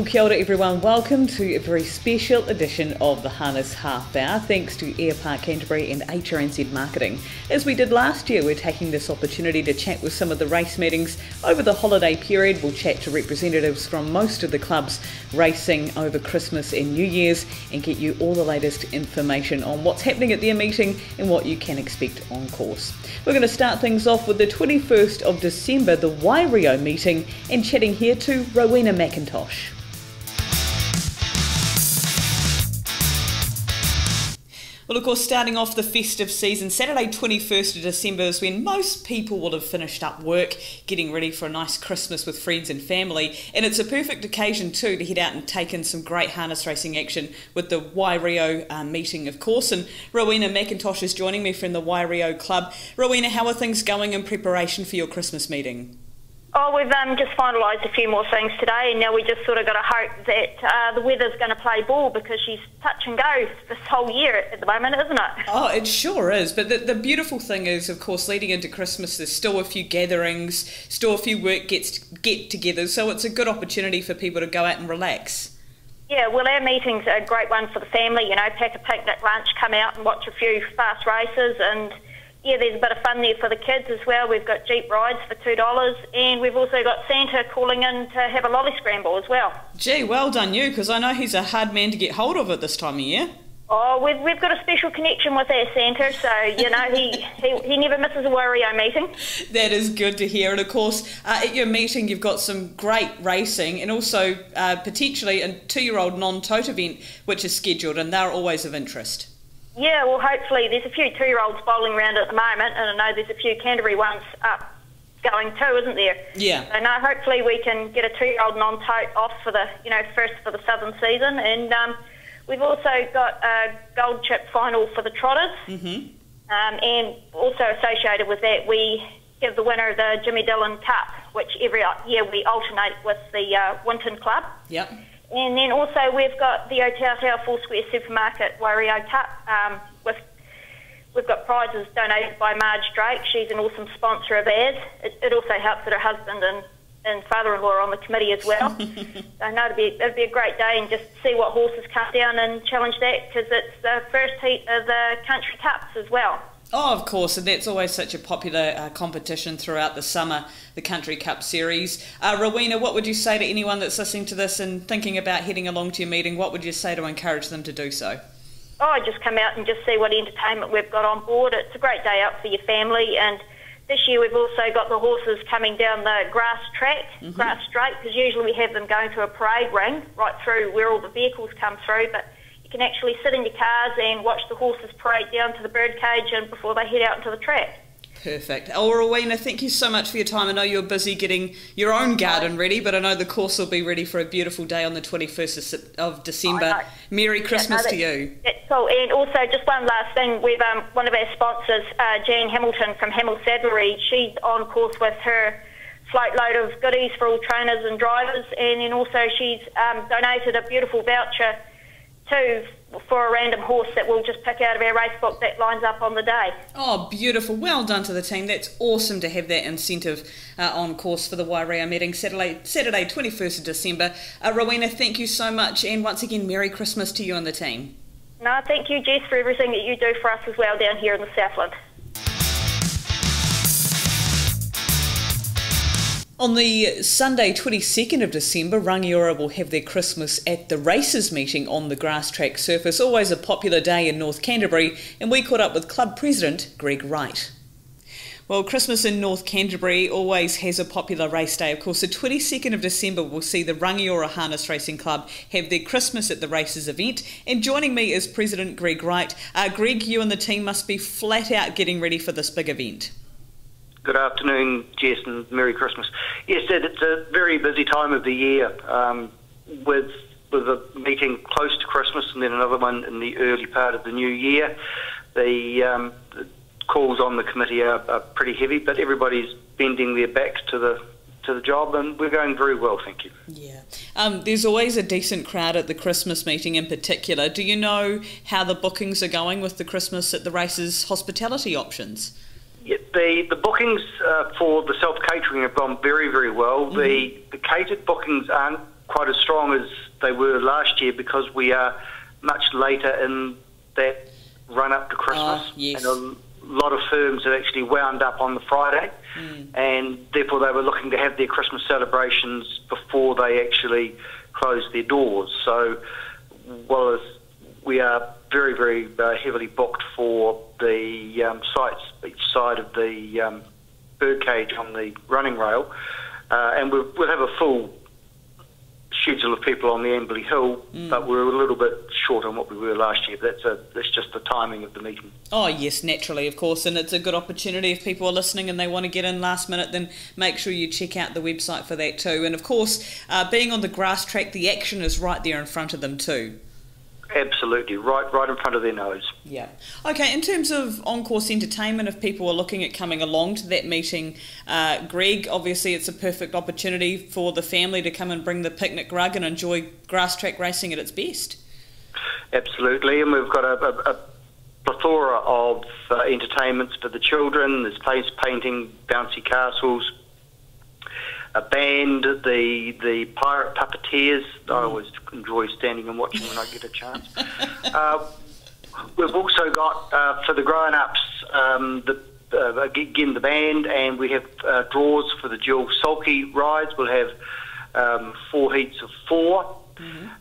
Well, kia ora everyone. Welcome to a very special edition of the Harness Half Hour, thanks to Airpark Canterbury and HRNZ Marketing. As we did last year, we're taking this opportunity to chat with some of the race meetings over the holiday period. We'll chat to representatives from most of the clubs racing over Christmas and New Year's and get you all the latest information on what's happening at their meeting and what you can expect on course. We're going to start things off with the 21st of December, the Wairio meeting, and chatting here to Rowena McIntosh. Well, of course, starting off the festive season, Saturday 21st of December is when most people will have finished up work, getting ready for a nice Christmas with friends and family. And it's a perfect occasion, too, to head out and take in some great harness racing action with the Wairio uh, meeting, of course. And Rowena McIntosh is joining me from the Wairio Club. Rowena, how are things going in preparation for your Christmas meeting? Oh, we've um, just finalised a few more things today, and now we just sort of got to hope that uh, the weather's going to play ball because she's touch and go this whole year at the moment, isn't it? Oh, it sure is. But the, the beautiful thing is, of course, leading into Christmas, there's still a few gatherings, still a few work gets get together, so it's a good opportunity for people to go out and relax. Yeah, well, our meeting's are a great one for the family. You know, pack a picnic lunch, come out and watch a few fast races and yeah, there's a bit of fun there for the kids as well. We've got Jeep rides for $2 and we've also got Santa calling in to have a lolly scramble as well. Gee, well done you, because I know he's a hard man to get hold of at this time of year. Oh, we've, we've got a special connection with our Santa, so, you know, he, he, he never misses a Wairio meeting. That is good to hear. And of course, uh, at your meeting, you've got some great racing and also uh, potentially a two year old non tote event which is scheduled, and they're always of interest. Yeah, well, hopefully there's a few two-year-olds bowling around at the moment, and I know there's a few Canterbury ones up going too, isn't there? Yeah. So no, hopefully we can get a two-year-old non-tote off for the, you know, first for the southern season, and um, we've also got a gold chip final for the trotters, mm-hmm. um, and also associated with that we give the winner the Jimmy Dillon Cup, which every year we alternate with the uh, Winton Club. Yep. And then also we've got the Otautau Four Square Supermarket Wairio Cup um, with we've got prizes donated by Marge Drake. She's an awesome sponsor of ours. It, it also helps that her husband and, and father-in-law are on the committee as well. so know it'd be it'd be a great day and just see what horses come down and challenge that because it's the first heat of the country cups as well. Oh, of course, and that's always such a popular uh, competition throughout the summer, the Country Cup Series. Uh, Rowena, what would you say to anyone that's listening to this and thinking about heading along to your meeting? What would you say to encourage them to do so? Oh, just come out and just see what entertainment we've got on board. It's a great day out for your family, and this year we've also got the horses coming down the grass track, mm-hmm. grass straight, because usually we have them going through a parade ring right through where all the vehicles come through, but you can actually sit in your cars and watch the horses parade down to the birdcage and before they head out into the track. Perfect. Oh, Rowena, thank you so much for your time. I know you're busy getting your own garden ready, but I know the course will be ready for a beautiful day on the 21st of December. Merry Christmas yeah, no, to you. That's cool. And also, just one last thing, we've um, one of our sponsors, uh, Jan Hamilton from Hamel Saddlery, she's on course with her float load of goodies for all trainers and drivers, and then also she's um, donated a beautiful voucher two for a random horse that we'll just pick out of our race book that lines up on the day. Oh, beautiful. Well done to the team. That's awesome to have that incentive uh, on course for the Wairio meeting Saturday, Saturday 21st of December. Uh, Rowena, thank you so much. And once again, Merry Christmas to you and the team. No, thank you, Jess, for everything that you do for us as well down here in the Southland. On the Sunday, 22nd of December, Rangiora will have their Christmas at the Races meeting on the grass track surface, always a popular day in North Canterbury, and we caught up with club president Greg Wright. Well, Christmas in North Canterbury always has a popular race day. Of course, the 22nd of December will see the Rangiora Harness Racing Club have their Christmas at the Races event. And joining me is President Greg Wright. Uh, Greg, you and the team must be flat out getting ready for this big event. Good afternoon, Jess, and Merry Christmas. Yes, it's a very busy time of the year um, with with a meeting close to Christmas and then another one in the early part of the new year. The, um, the calls on the committee are, are, pretty heavy, but everybody's bending their backs to the to the job, and we're going very well, thank you. Yeah, um, there's always a decent crowd at the Christmas meeting in particular. Do you know how the bookings are going with the Christmas at the races hospitality options? The the bookings uh, for the self catering have gone very very well. Mm-hmm. The the catered bookings aren't quite as strong as they were last year because we are much later in that run up to Christmas. Oh, yes. And a lot of firms have actually wound up on the Friday, Mm. and therefore they were looking to have their Christmas celebrations before they actually closed their doors. So, well, as we are very, very uh, heavily booked for the um, sites each side of the um, birdcage on the running rail, uh, and we'll, we'll have a full schedule of people on the Amberley Hill, but we're a little bit short on what we were last year. That's a that's just the timing of the meeting. Oh, yes, naturally, of course, and it's a good opportunity if people are listening and they want to get in last minute, then make sure you check out the website for that too. And of course, uh, being on the grass track, the action is right there in front of them too. Absolutely, right right in front of their nose. Yeah. Okay, in terms of on course entertainment, if people are looking at coming along to that meeting, uh, Greg, obviously it's a perfect opportunity for the family to come and bring the picnic rug and enjoy grass track racing at its best. Absolutely, and we've got a, a, a plethora of uh, entertainments for the children. There's face painting, bouncy castles, a band, the the pirate puppeteers. I always enjoy standing and watching when I get a chance. uh, we've also got uh, for the grown-ups um, the uh, again the band, and we have uh, draws for the dual sulky rides. We'll have um, four heats of 4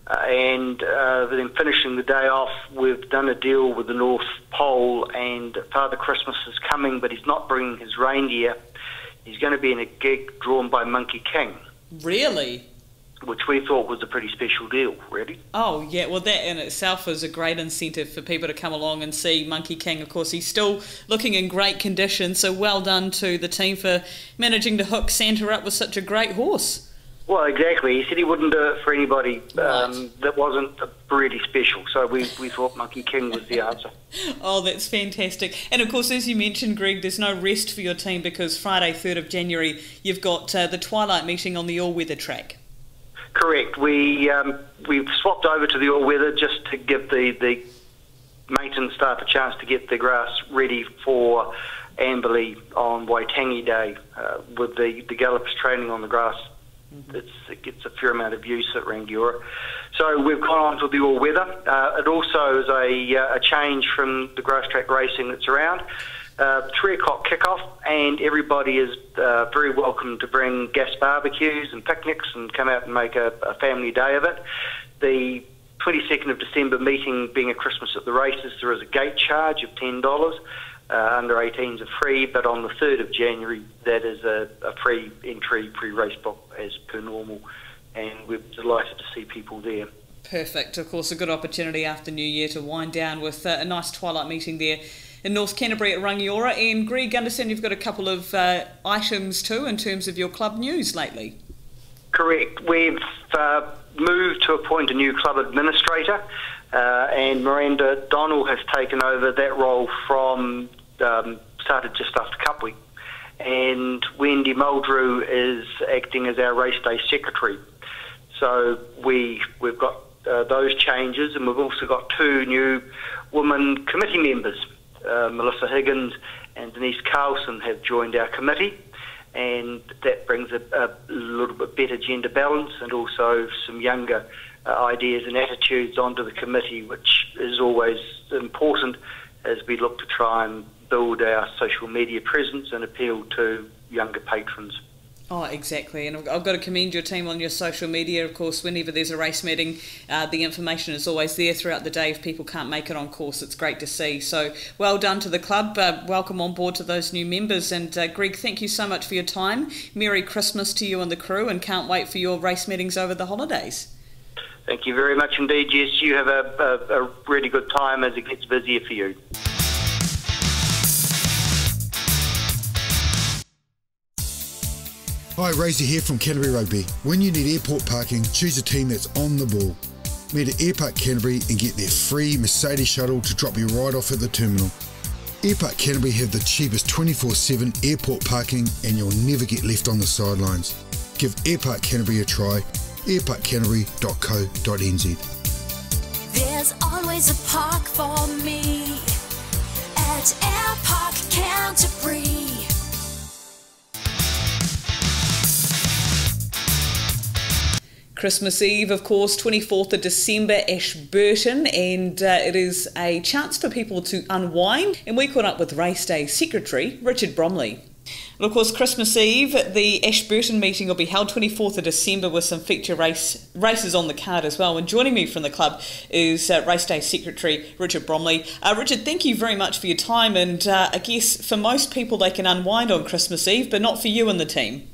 uh, and uh, then finishing the day off, we've done a deal with the North Pole, and Father Christmas is coming, but he's not bringing his reindeer. He's going to be in a gig drawn by Monkey King, Really? which we thought was a pretty special deal, really. Oh, yeah, well, that in itself is a great incentive for people to come along and see Monkey King. Of course, he's still looking in great condition, so well done to the team for managing to hook Santa up with such a great horse. Well, exactly. He said he wouldn't do it for anybody um, Right. that wasn't really special, so we, we thought Monkey King was the answer. Oh, that's fantastic. And of course, as you mentioned, Greg, there's no rest for your team because Friday, 3rd of January, you've got uh, the Twilight meeting on the all weather track. Correct. We um, we've swapped over to the all weather just to give the, the maintenance staff a chance to get the grass ready for Amberley on Waitangi Day uh, with the, the gallopers training on the grass. It's, it gets a fair amount of use at Rangiora. So we've gone on to the all weather. Uh, it also is a, uh, a change from the grass track racing that's around. Uh, three o'clock kickoff, and everybody is uh, very welcome to bring gas barbecues and picnics and come out and make a, a family day of it. The 22nd of December meeting being a Christmas at the races, there is a gate charge of $10. Uh, under 18s are free, but on the 3rd of January, that is a, a free entry, pre race book as per normal, and we're delighted to see people there. Perfect. Of course, a good opportunity after New Year to wind down with uh, a nice Twilight meeting there in North Canterbury at Rangiora. And Greg, understand you've got a couple of uh, items too in terms of your club news lately. Correct. We've uh, moved to appoint a new club administrator, uh, and Miranda Donnell has taken over that role from um, started just after Cup Week, and Wendy Muldrew is acting as our race day secretary. So we we've got uh, those changes, and we've also got two new women committee members. Uh, Melissa Higgins and Denise Carlson have joined our committee, and that brings a, a little bit better gender balance and also some younger uh, ideas and attitudes onto the committee, which is always important as we look to try and build our social media presence and appeal to younger patrons. Oh, exactly. And I've I've got to commend your team on your social media. Of course, whenever there's a race meeting, uh, the information is always there throughout the day. If people can't make it on course, it's great to see. So, well done to the club. Uh, welcome on board to those new members. And, uh, Greg, thank you so much for your time. Merry Christmas to you and the crew, and can't wait for your race meetings over the holidays. Thank you very much indeed, Jess. You have a, a, a really good time as it gets busier for you. Hi, Razor here from Canterbury Rugby. When you need airport parking, choose a team that's on the ball. Meet at Airpark Canterbury and get their free Mercedes shuttle to drop you right off at the terminal. Airpark Canterbury have the cheapest 24 7 airport parking and you'll never get left on the sidelines. Give Airpark Canterbury a try. airparkcanterbury.co.nz. There's always a park for me at Air Park Canterbury. Christmas Eve, of course, 24th of December, Ashburton, and uh, it is a chance for people to unwind. And we caught up with Race Day Secretary Richard Bromley. And of course, Christmas Eve, the Ashburton meeting will be held 24th of December with some feature race races on the card as well. And joining me from the club is uh, Race Day Secretary Richard Bromley. Uh, Richard, thank you very much for your time. And uh, I guess for most people, they can unwind on Christmas Eve, but not for you and the team.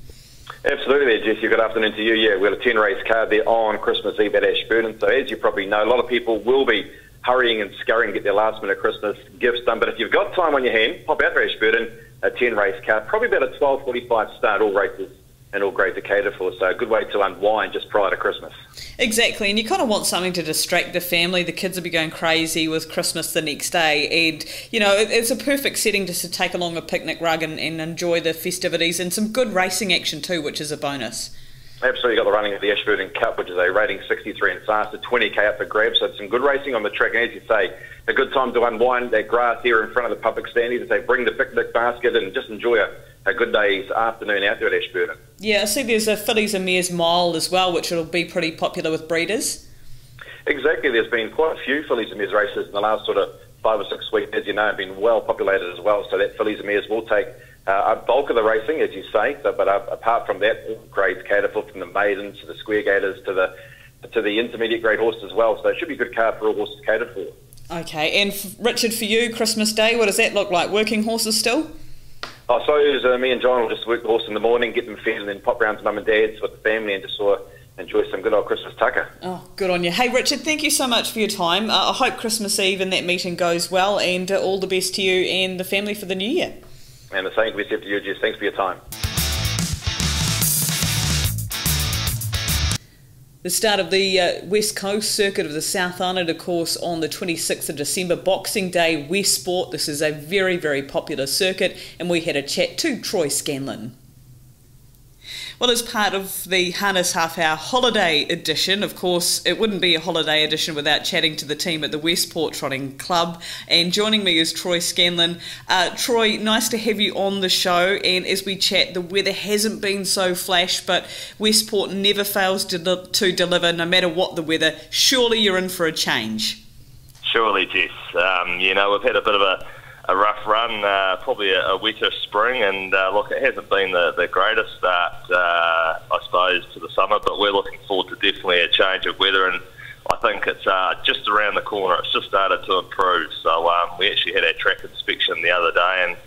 Absolutely there, Jesse. Good afternoon to you. Yeah, we've got a 10 race card there on Christmas Eve at Ashburton. So, as you probably know, a lot of people will be hurrying and scurrying to get their last minute Christmas gifts done. But if you've got time on your hand, pop out to Ashburton, a 10 race card, probably about a 12.45 start, all races and all great to cater for. So, a good way to unwind just prior to Christmas. Exactly, and you kind of want something to distract the family. The kids will be going crazy with Christmas the next day, and you know it's a perfect setting just to take along a picnic rug and, and enjoy the festivities and some good racing action too, which is a bonus. Absolutely, got the running of the Ashburton Cup, which is a rating 63 and faster, 20k up for grabs. So it's some good racing on the track, and as you say, a good time to unwind that grass here in front of the public standing. To say, bring the picnic basket and just enjoy a, a good day's afternoon out there at Ashburton. Yeah, I see there's a Fillies and Mares Mile as well, which will be pretty popular with breeders. Exactly, there's been quite a few Fillies and Mares races in the last sort of five or six weeks, as you know, have been well populated as well. So that Fillies and Mares will take uh, a bulk of the racing, as you say. So, but uh, apart from that, all grades cater for from the maidens to the square gaiters to the to the intermediate grade horses as well. So it should be a good card for all horses catered for. Okay, and f- Richard, for you, Christmas Day, what does that look like? Working horses still? I suppose uh, me and John will just work the horse in the morning, get them fed, and then pop round to mum and dad's with the family and just sort of enjoy some good old Christmas tucker. Oh, good on you. Hey, Richard, thank you so much for your time. Uh, I hope Christmas Eve and that meeting goes well, and uh, all the best to you and the family for the new year. And the same be said to you, Jess. Thanks for your time. The start of the uh, West Coast circuit of the South Island, of course, on the 26th of December, Boxing Day, Westport. This is a very, very popular circuit, and we had a chat to Troy Scanlon. Well, as part of the Harness Half Hour Holiday Edition, of course, it wouldn't be a holiday edition without chatting to the team at the Westport Trotting Club. And joining me is Troy Scanlon. Uh, Troy, nice to have you on the show. And as we chat, the weather hasn't been so flash, but Westport never fails to, to deliver no matter what the weather. Surely you're in for a change. Surely, Jess. Um, you know, we've had a bit of a a rough run, uh, probably a, a, wetter spring, and uh, look, it hasn't been the, the greatest start, uh, I suppose, to the summer, but we're looking forward to definitely a change of weather, and I think it's uh, just around the corner. It's just started to improve. So um, we actually had our track inspection the other day, and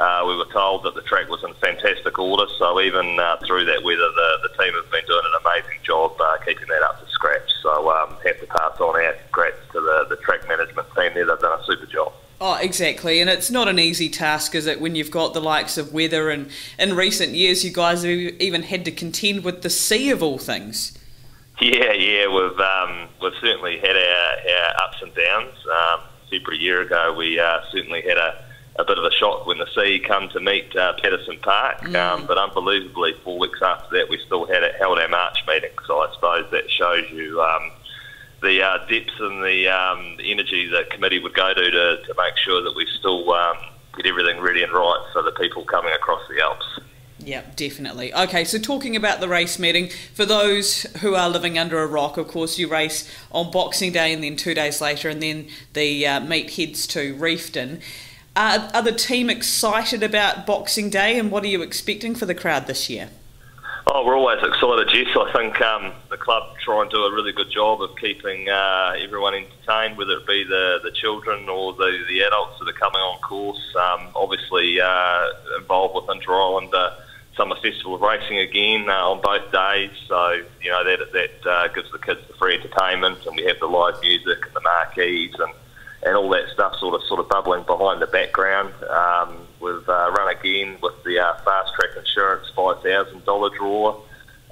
uh, we were told that the track was in fantastic order. So even uh, through that weather, the, the team have been doing an amazing job keeping that up to scratch. So um, have to pass on our congrats to the, the track management team there. They've done a super job. Oh, exactly. And it's not an easy task, is it, when you've got the likes of weather and in recent years you guys have even had to contend with the sea of all things. Yeah, yeah, we've um, we've certainly had our, our ups and downs. Um, a year ago, we uh, certainly had a, a bit of a shock when the sea come to meet uh, Patterson Park. Mm. Um, but unbelievably, four weeks after that, we still had it, held our March meeting. So I suppose that shows you um, the uh, depths and the, um, the energy that committee would go to to, to make sure that we still um, get everything ready and right for the people coming across the Alps. Yeah, definitely. Okay, so talking about the race meeting, for those who are living under a rock, of course, you race on Boxing Day and then two days later, and then the uh, meet heads to Reefton. Uh, are the team excited about Boxing Day, and what are you expecting for the crowd this year? Oh, we're always excited, Jess. I think um, the club try and do a really good job of keeping uh, everyone entertained, whether it be the, the children or the, the adults that are coming on course. Um, obviously, uh, involved with Inter Island uh, Summer Festival of Racing again uh, on both days. So, you know, that, that uh, gives the kids the free entertainment, and we have the live music and the marquees and and all that stuff sort of sort of bubbling behind the background. Um, we've uh, run again with the uh, fast track insurance five thousand dollar draw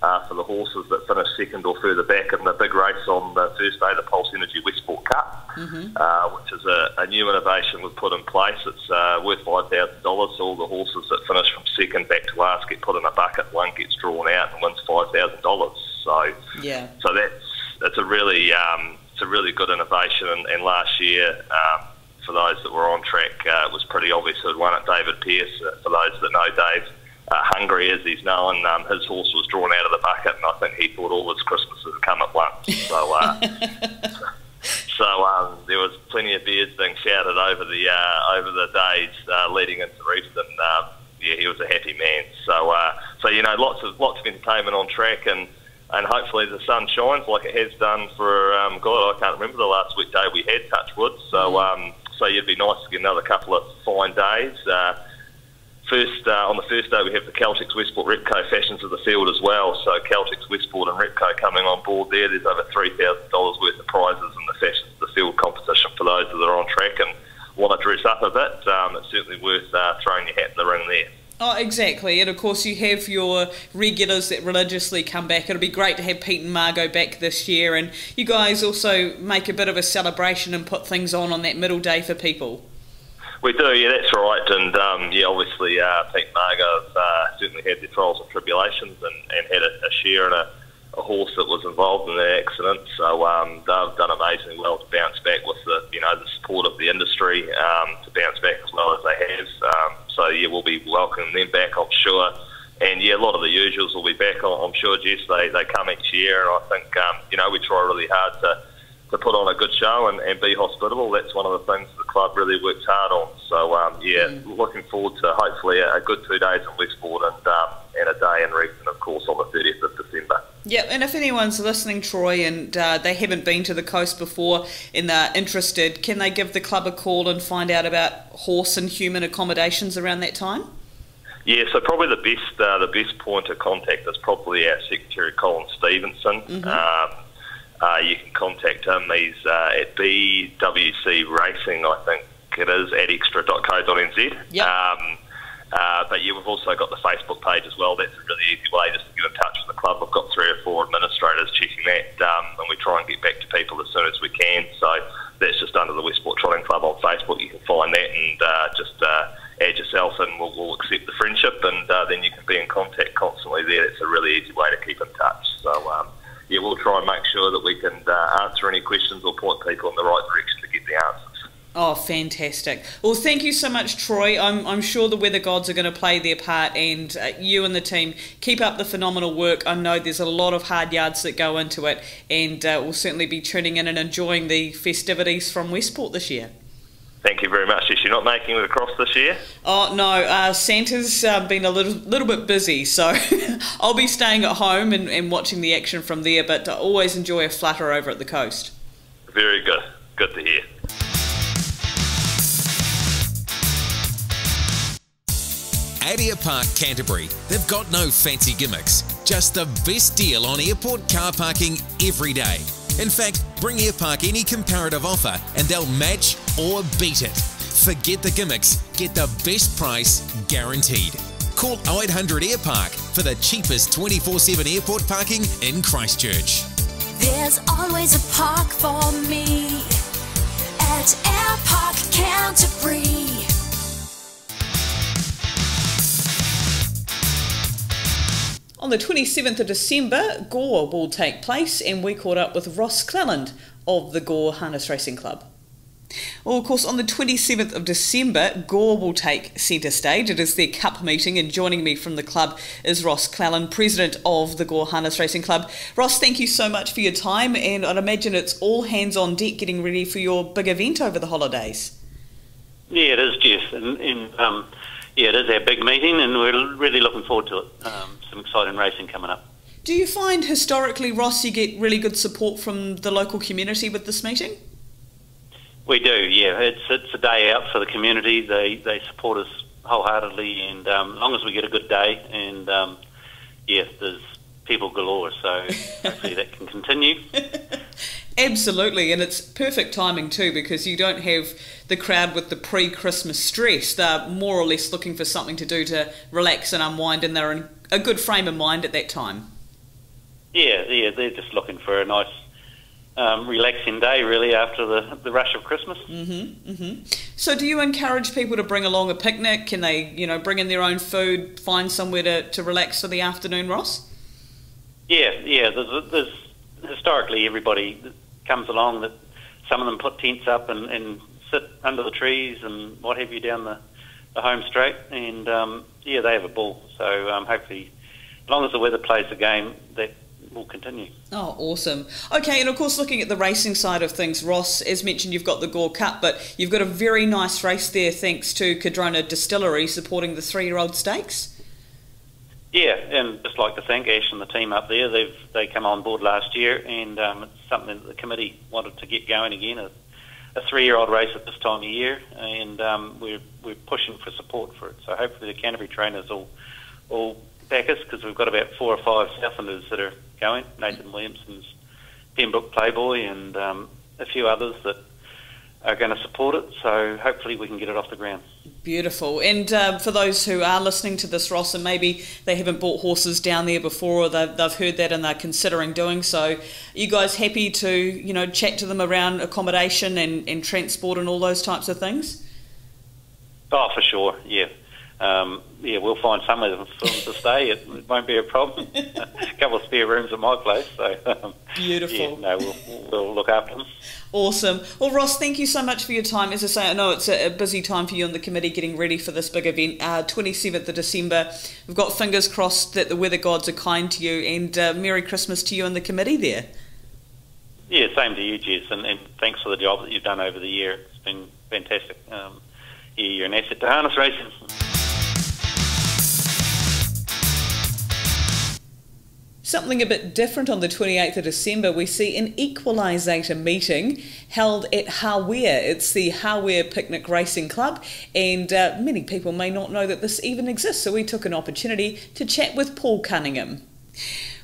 uh, for the horses that finish second or further back in the big race on the first day, the Pulse Energy Westport Cup, mm-hmm. Uh, which is a, a, new innovation we've put in place. It's uh, worth five thousand dollars. So all the horses that finish from second back to last get put in a bucket. One gets drawn out and wins five thousand dollars. So yeah, so that's that's a really um, it's a really good innovation. And, and last year, um, for those that were on track, uh, it was pretty obvious who'd won it. David Pearce, uh, for those that know Dave, uh, hungry as he's known. Um, his horse was drawn out of the bucket, and I think he thought all his Christmases had come at once. So. Uh, So um, there was plenty of beers being shouted over the uh, over the days uh, leading into Reefton. Um, yeah, he was a happy man. So uh, so you know, lots of lots of entertainment on track, and and hopefully the sun shines like it has done for um, God. I can't remember the last weekday we had touch wood. So um, so it'd be nice to get another couple of fine days. Uh, first uh, on the first day we have the Celtics Westport Repco Fashions of the Field as well. So Celtics Westport and Repco coming on board there. There's over three thousand dollars worth of prizes in the Fashions of the Field competition for those that are on track and want to dress up a bit. Um, it's certainly worth uh, throwing your hat in the ring there. Oh, exactly. And of course, you have your regulars that religiously come back. It'll be great to have Pete and Margot back this year. And you guys also make a bit of a celebration and put things on on that middle day for people. We do, yeah, that's right. And um, yeah, obviously, uh, Pete and Margot have uh, certainly had their trials and tribulations and, and had a, a share in a, a horse that was involved in the accident. So um, they've done amazingly well to bounce back with the you know the support of the industry um, to bounce back as well as they have. So yeah, we'll be welcoming them back, I'm sure. And yeah, a lot of the usuals will be back. I'm sure, Jess. They they come each year, and I think um, you know we try really hard to to put on a good show and, and be hospitable. That's one of the things the club really works hard on. So um, yeah, mm. looking forward to hopefully a, a, good two days in Westport and um, and a day in Reefton, of course, on the 30th of December. Yeah, and if anyone's listening, Troy, and uh, they haven't been to the coast before and they're interested, can they give the club a call and find out about horse and human accommodations around that time? Yeah, so probably the best uh, the best point of contact is probably our secretary Colin Stevenson. Mm-hmm. Um, uh, you can contact him. He's uh, at BWC Racing, I think it is, at extra.co.nz. Yep. Um, uh, but yeah, we've also got the Facebook page as well. That's a really easy way just to get in touch club. We've got three or four administrators checking that, um, and we try and get back to people as soon as we can. So that's just under the Westport Trotting Club on Facebook. You can find that and uh, just uh, add yourself, and we'll, we'll accept the friendship, and uh, then you can be in contact constantly there. It's a really easy way to keep in touch. So. Um, yeah, we'll try and make sure that we can uh, answer any questions or point people in the right direction to get the answers. Oh, fantastic. Well, thank you so much, Troy. I'm, I'm sure the weather gods are going to play their part, and uh, you and the team keep up the phenomenal work. I know there's a lot of hard yards that go into it, and uh, we'll certainly be tuning in and enjoying the festivities from Westport this year. Thank you very much. Is she not making it across this year? Oh no, uh, Santa's uh, been a little little bit busy, so I'll be staying at home and, and watching the action from there. But I always enjoy a flutter over at the coast. Very good. Good to hear. AirPark Canterbury, they've got no fancy gimmicks, just the best deal on airport car parking every day. In fact, bring AirPark any comparative offer and they'll match or beat it. Forget the gimmicks, get the best price guaranteed. Call 0800 AirPark for the cheapest 24 7 airport parking in Christchurch. There's always a park for me at AirPark Canterbury. On the 27th of December, Gore will take place, and we caught up with Ross Cleland of the Gore Harness Racing Club. Well, of course, on the 27th of December, Gore will take centre stage. It is their cup meeting, and joining me from the club is Ross Cleland, president of the Gore Harness Racing Club. Ross, thank you so much for your time, and I'd imagine it's all hands on deck getting ready for your big event over the holidays. Yeah, it is, Jeff, and, and um, yeah, it is our big meeting, and we're really looking forward to it. Um, some exciting racing coming up. Do you find historically, Ross, you get really good support from the local community with this meeting? We do, yeah. It's it's a day out for the community. They they support us wholeheartedly, and um, as long as we get a good day, and um, yeah, there's people galore. So hopefully that can continue. Absolutely, and it's perfect timing too because you don't have the crowd with the pre Christmas stress. They're more or less looking for something to do to relax and unwind, and they're in a good frame of mind at that time. Yeah, yeah, they're just looking for a nice, um, relaxing day really after the, the rush of Christmas. Mm-hmm, mm-hmm. So, do you encourage people to bring along a picnic? Can they, you know, bring in their own food, find somewhere to, to relax for the afternoon, Ross? Yeah, yeah. There's, there's historically everybody comes along that some of them put tents up and, and sit under the trees and what have you down the, the home straight. And um, yeah, they have a ball. So um, hopefully, as long as the weather plays the game, that will continue. Oh, awesome. Okay, and of course, looking at the racing side of things, Ross, as mentioned, you've got the Gore Cup, but you've got a very nice race there thanks to Cardrona Distillery supporting the three year old stakes. Yeah, and just like to thank Ash and the team up there. They've they come on board last year, and um, it's something that the committee wanted to get going again. A, a three-year-old race at this time of year, and um, we're we're pushing for support for it. So hopefully the Canterbury trainers will all back us because we've got about four or five Southlanders that are going. Nathan Williamson's Pembroke Playboy, and um, a few others that are going to support it. So hopefully we can get it off the ground. Beautiful. And uh, for those who are listening to this, Ross, and maybe they haven't bought horses down there before, or they've, they've heard that and they're considering doing so, are you guys happy to you know chat to them around accommodation and, and transport and all those types of things? Oh, for sure. Yeah. Um, yeah, we'll find somewhere for them to stay. It, it won't be a problem. a couple of spare rooms at my place. So um, Beautiful. Yeah, no, we'll, we'll look after them. Awesome. Well, Ross, thank you so much for your time. As I say, I know it's a, a busy time for you and the committee getting ready for this big event. Uh, 27th of December. We've got fingers crossed that the weather gods are kind to you, and uh, Merry Christmas to you and the committee there. Yeah, same to you, Jess, and, and thanks for the job that you've done over the year. It's been fantastic. Um, yeah, you're an asset to harness racing. Something a bit different on the 28th of December, we see an equalisator meeting held at Hawea. It's the Hawea Picnic Racing Club, and uh, many people may not know that this even exists, so we took an opportunity to chat with Paul Cunningham.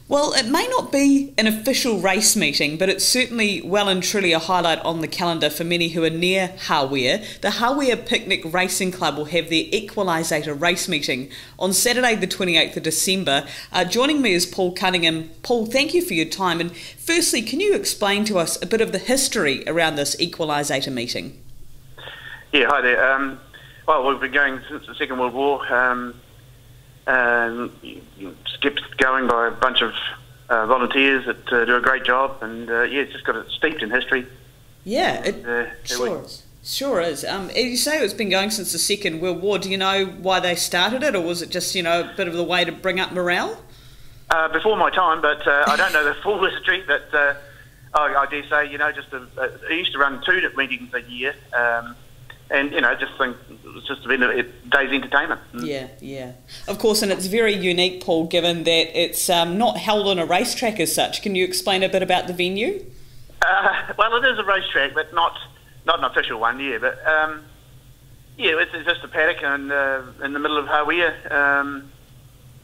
Well, it may not be an official race meeting, but it's certainly well and truly a highlight on the calendar for many who are near Hawea. The Hawea Picnic Racing Club will have their Equalisator race meeting on Saturday, the 28th of December. Uh, joining me is Paul Cunningham. Paul, thank you for your time. And firstly, can you explain to us a bit of the history around this Equalisator meeting? Yeah, hi there. Um, well, we've been going since the Second World War. Um, um, skipped going by a bunch of uh, volunteers that uh, do a great job, and uh, yeah, it's just got it steeped in history. Yeah, it uh, sure is. Sure is. Um, you say it's been going since the Second World War. Do you know why they started it, or was it just you know a bit of the way to bring up morale? Uh, before my time, but uh, I don't know the full history. But uh, I, I dare say, you know, just a, a, I used to run two meetings a year. Um, and you know, just think it's just been a day's entertainment. Yeah, yeah. Of course, and it's very unique, Paul, given that it's um, not held on a racetrack as such. Can you explain a bit about the venue? Uh, well, it is a racetrack, but not not an official one. Yeah, but um, yeah, it's, it's, just a paddock in, uh, in the middle of Hawea. Um,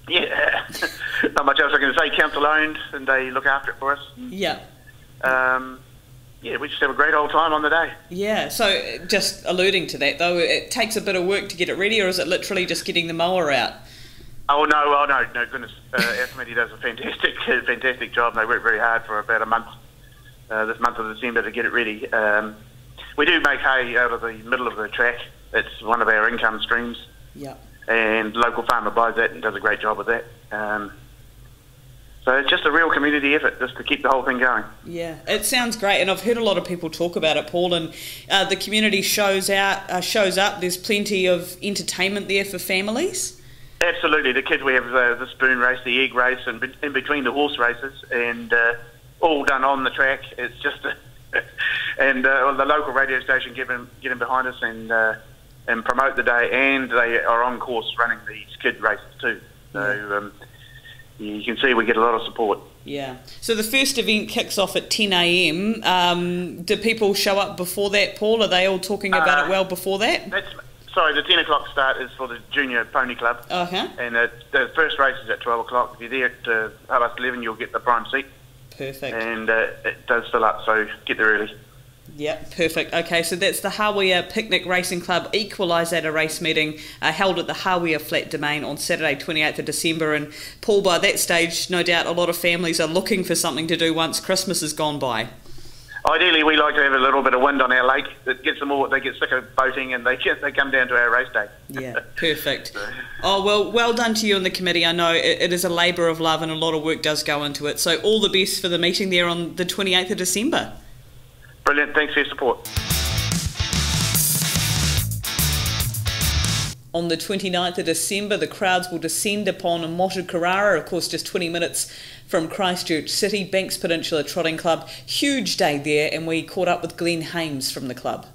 yeah, not much else I can say. Council owned, and they look after it for us. Yeah. Um, yeah, we just have a great old time on the day. Yeah, so just alluding to that though, it takes a bit of work to get it ready, or is it literally just getting the mower out? Oh no, oh no, no goodness! Uh, our committee does a fantastic, fantastic job. They work very hard for about a month, uh, this month of December, to get it ready. Um, we do make hay out of the middle of the track. It's one of our income streams. Yeah. And local farmer buys that and does a great job with that. Um, so it's just a real community effort just to keep the whole thing going. Yeah, it sounds great, and I've heard a lot of people talk about it, Paul. And uh, the community shows out, uh, shows up. There's plenty of entertainment there for families. Absolutely, the kids we have uh, the spoon race, the egg race, and in between the horse races, and uh, all done on the track. It's just, and uh, the local radio station get in, get in behind us and uh, and promote the day, and they are on course running these kid races too. So. Um, you can see we get a lot of support. Yeah. So the first event kicks off at 10 a.m. Um, do people show up before that, Paul? Are they all talking about uh, it well before that? That's, sorry, the 10 o'clock start is for the Junior Pony Club. Uh-huh. And uh, the first race is at 12 o'clock. If you're there at uh, half past 11, you'll get the prime seat. Perfect. And uh, it does fill up, so get there early. Yep, perfect. Okay, so that's the Hawea Picnic Racing Club Equalisator race meeting uh, held at the Hawea Flat Domain on Saturday, 28th of December. And Paul, by that stage, no doubt a lot of families are looking for something to do once Christmas has gone by. Ideally, we like to have a little bit of wind on our lake that gets them all. They get sick of boating and they they come down to our race day. Yeah, perfect. oh well, well done to you and the committee. I know it, it is a labour of love and a lot of work does go into it. So all the best for the meeting there on the 28th of December. Brilliant. Thanks for your support. On the 29th of December, the crowds will descend upon Motukarara, of course, just 20 minutes from Christchurch City, Banks Peninsula Trotting Club. Huge day there, and we caught up with Glenn Hames from the club.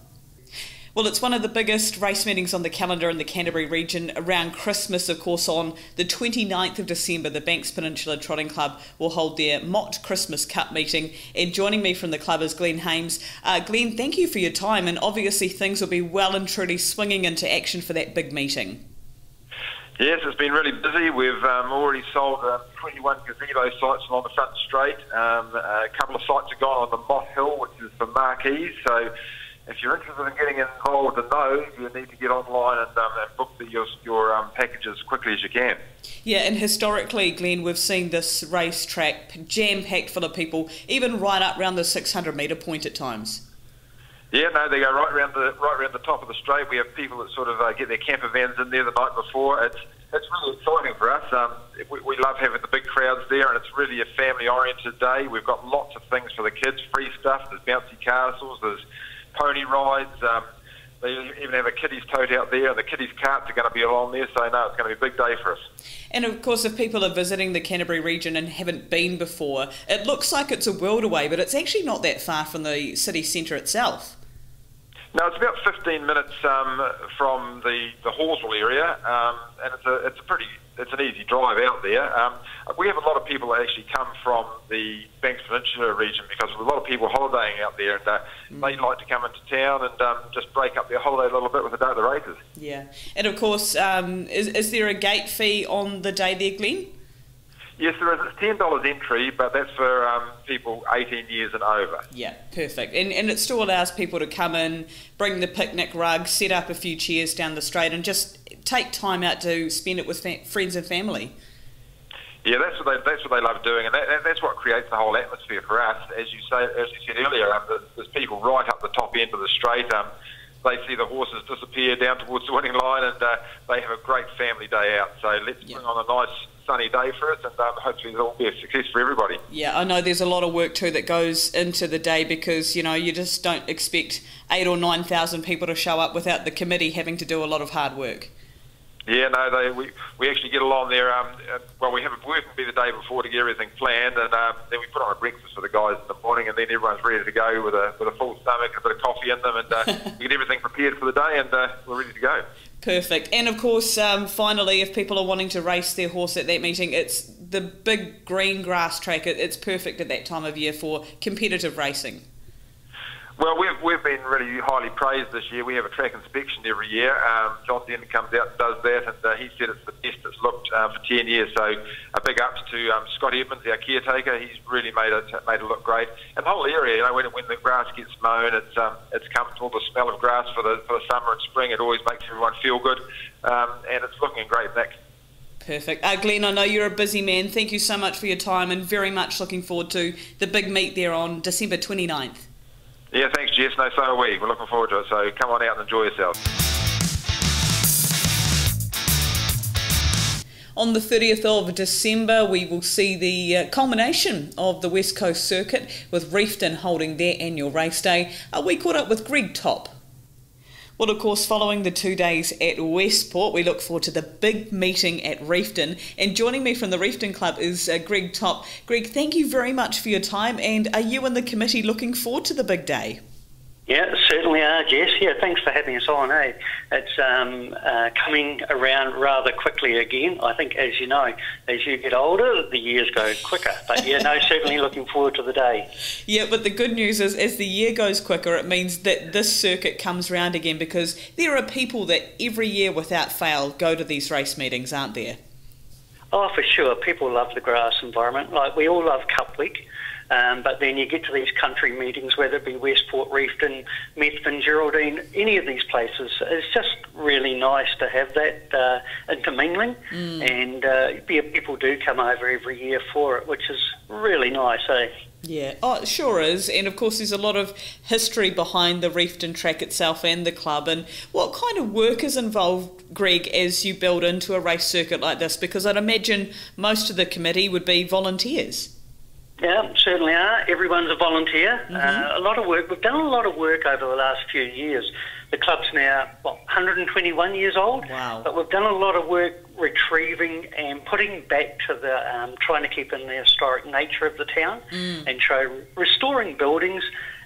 Well, it's one of the biggest race meetings on the calendar in the Canterbury region around Christmas, of course, on the 29th of December. The Banks Peninsula Trotting Club will hold their Mott Christmas Cup meeting. And joining me from the club is Glenn Hames. Uh, Glenn, thank you for your time, and obviously things will be well and truly swinging into action for that big meeting. Yes, it's been really busy. We've um, already sold um, 21 gazebo sites along the front straight. Um, a couple of sites are gone on the Mott Hill, which is for marquees. So if you're interested in getting involved in those, you need to get online and, um, and book the, your, your um, package as quickly as you can. Yeah, and historically, Glenn, we've seen this racetrack jam packed full of people, even right up around the 600 metre point at times. Yeah, no, they go right around the right around the top of the straight. We have people that sort of uh, get their camper vans in there the night before. It's it's really exciting for us. Um, we, we love having the big crowds there, and it's really a family-oriented day. We've got lots of things for the kids, free stuff. There's bouncy castles. There's pony rides. Um, they even have a kiddies tote out there, and the kiddies carts are going to be along there. So no, it's going to be a big day for us. And of course, if people are visiting the Canterbury region and haven't been before, it looks like it's a world away, but it's actually not that far from the city centre itself. No, it's about 15 minutes um, from the, the Halswell area, um, and it's a, it's a pretty it's an easy drive out there. Um, we have a lot of people that actually come from the Banks Peninsula region because a lot of people holidaying out there, and uh, mm. they like to come into town and um, just break up their holiday a little bit with the day of the races. Yeah, and of course, um, is, is there a gate fee on the day there, Glenn? Yes, there is. It's ten dollars entry, but that's for um, people eighteen years and over. Yeah, perfect. And and it still allows people to come in, bring the picnic rug, set up a few chairs down the straight, and just take time out to spend it with fa- friends and family. Yeah, that's what they that's what they love doing, and that, that's what creates the whole atmosphere for us. As you say, as you said earlier, um, there's, there's people right up the top end of the straight. Um, they see the horses disappear down towards the winning line, and uh, they have a great family day out. So let's yeah. bring on a nice sunny day for us, and um, hopefully it'll be a success for everybody. Yeah, I know there's a lot of work too that goes into the day because you know you just don't expect eight or nine thousand people to show up without the committee having to do a lot of hard work. Yeah, no, they, we, we actually get along there. Um, well, we have a working bee the day before to get everything planned, and um, then we put on a breakfast for the guys in the morning, and then everyone's ready to go with a with a full stomach and a bit of coffee in them, and uh, we get everything prepared for the day, and uh, we're ready to go. Perfect. And of course, um, finally, if people are wanting to race their horse at that meeting, it's the big green grass track. It's perfect at that time of year for competitive racing. Well, we've, we've been really highly praised this year. We have a track inspection every year. Um, John Denton comes out and does that, and uh, he said it's the best it's looked uh, for 10 years. So a big ups to um, Scott Edmonds, our caretaker. He's really made it made it look great. And the whole area, you know, when, when the grass gets mown, it's um, it's comfortable. The smell of grass for the for the summer and spring, it always makes everyone feel good, um, and it's looking great nick. Perfect. Uh, Glenn, I know you're a busy man. Thank you so much for your time and very much looking forward to the big meet there on December 29th. Yeah, thanks, Jess. No, so are we. We're looking forward to it. So come on out and enjoy yourself. On the 30th of December, we will see the uh, culmination of the West Coast Circuit with Reefton holding their annual race day. We caught up with Greg Top, well, of course, following the two days at Westport, we look forward to the big meeting at Reefton. And joining me from the Reefton Club is uh, Greg Top. Greg, thank you very much for your time. And are you and the committee looking forward to the big day? Yeah, certainly are, Jess. Yeah, thanks for having us on. Hey, it's um, uh, coming around rather quickly again. I think, as you know, as you get older, the years go quicker. But yeah, no, certainly looking forward to the day. Yeah, but the good news is, as the year goes quicker, it means that this circuit comes round again because there are people that every year, without fail, go to these race meetings, aren't there? Oh, for sure. People love the grass environment. Like we all love Cup Week. Um, but then you get to these country meetings, whether it be Westport, Reefton, Methven, Geraldine, any of these places. It's just really nice to have that uh, intermingling, mm. and uh, people do come over every year for it, which is really nice, eh? Yeah, oh, it sure is. And of course, there's a lot of history behind the Reefton track itself and the club. And what kind of work is involved, Greg, as you build into a race circuit like this? Because I'd imagine most of the committee would be volunteers. Yeah, certainly are. Everyone's a volunteer. Mm-hmm. Uh, a lot of work. We've done a lot of work over the last few years the club's now what, 121 years old. Wow. But we've done a lot of work retrieving and putting back to the, um, trying to keep in the historic nature of the town Mm. and show restoring buildings.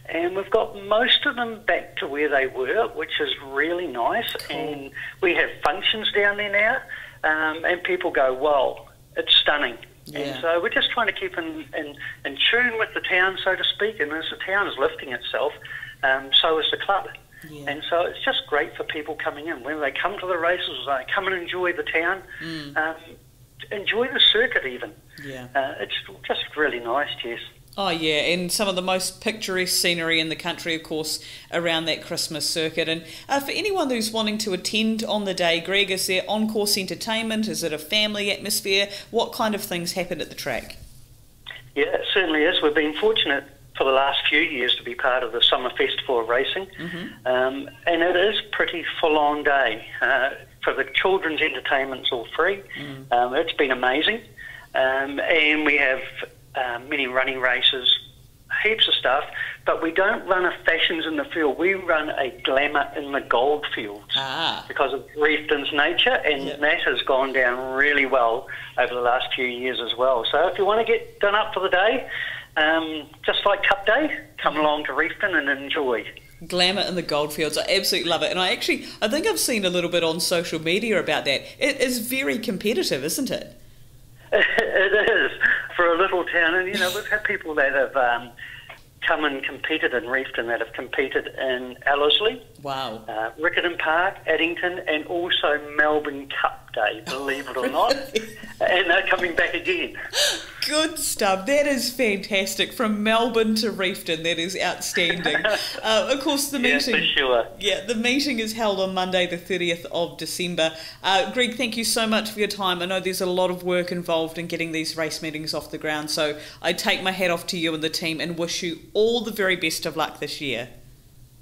And we've got most of them back to where they were, which is really nice. And we have functions down there now, um, and people go, "Well, it's stunning." Yeah. And so we're just trying to keep in, in, in tune with the town, so to speak. And as the town is lifting itself, um, so is the club. Yeah. And so it's just great for people coming in. When they come to the races they come and enjoy the town, Mm. um, enjoy the circuit even. Yeah. Uh, it's just really nice, Jess. Oh yeah, and some of the most picturesque scenery in the country, of course, around that Christmas circuit. And uh, for anyone who's wanting to attend on the day, Greg, is there on-course entertainment? Is it a family atmosphere? What kind of things happen at the track? Yeah, it certainly is. We've been fortunate for the last few years to be part of the Summer Festival of Racing, um, and it is pretty full-on day. Uh, for the children's entertainment, it's all free. Um, it's been amazing, um, and we have um, many running races, heaps of stuff. But we don't run a fashions in the field. We run a glamour in the gold fields Ah, because of Reefton's nature, and Yeah. that has gone down really well over the last few years as well. So if you want to get done up for the day, um, just like Cup Day, come along to Reefton and enjoy. glamour in the goldfields. I absolutely love it. And I actually, I think I've seen a little bit on social media about that. It is very competitive, isn't it? It is. For a little town, and you know we've had people that have um, come and competed in Reefton that have competed in Ellerslie, Wow. uh, Riccarton Park, Addington, and also Melbourne Cup Day. Believe it or not, and they're coming back again. Good stuff. That is fantastic. From Melbourne to Reefton, that is outstanding. uh, of course, the Yeah, meeting. for sure. Yeah, the meeting is held on Monday, the 30th of December. Uh, Greg, thank you so much for your time. I know there's a lot of work involved in getting these race meetings off the ground, so I take my hat off to you and the team and wish you all the very best of luck this year.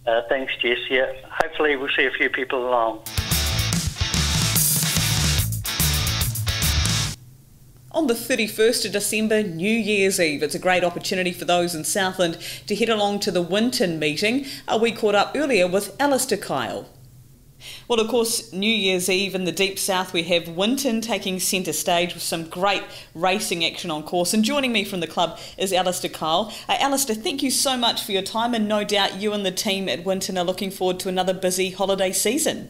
Uh, thanks, Jess. Yeah, hopefully we'll see a few people along. On the 31st of December, New Year's Eve, it's a great opportunity for those in Southland to head along to the Winton meeting. Uh, we caught up earlier with Alistair Kyle. Well, of course, New Year's Eve in the deep south, we have Winton taking centre stage with some great racing action on course. And joining me from the club is Alistair Kyle. Uh, Alistair, thank you so much for your time, and no doubt you and the team at Winton are looking forward to another busy holiday season.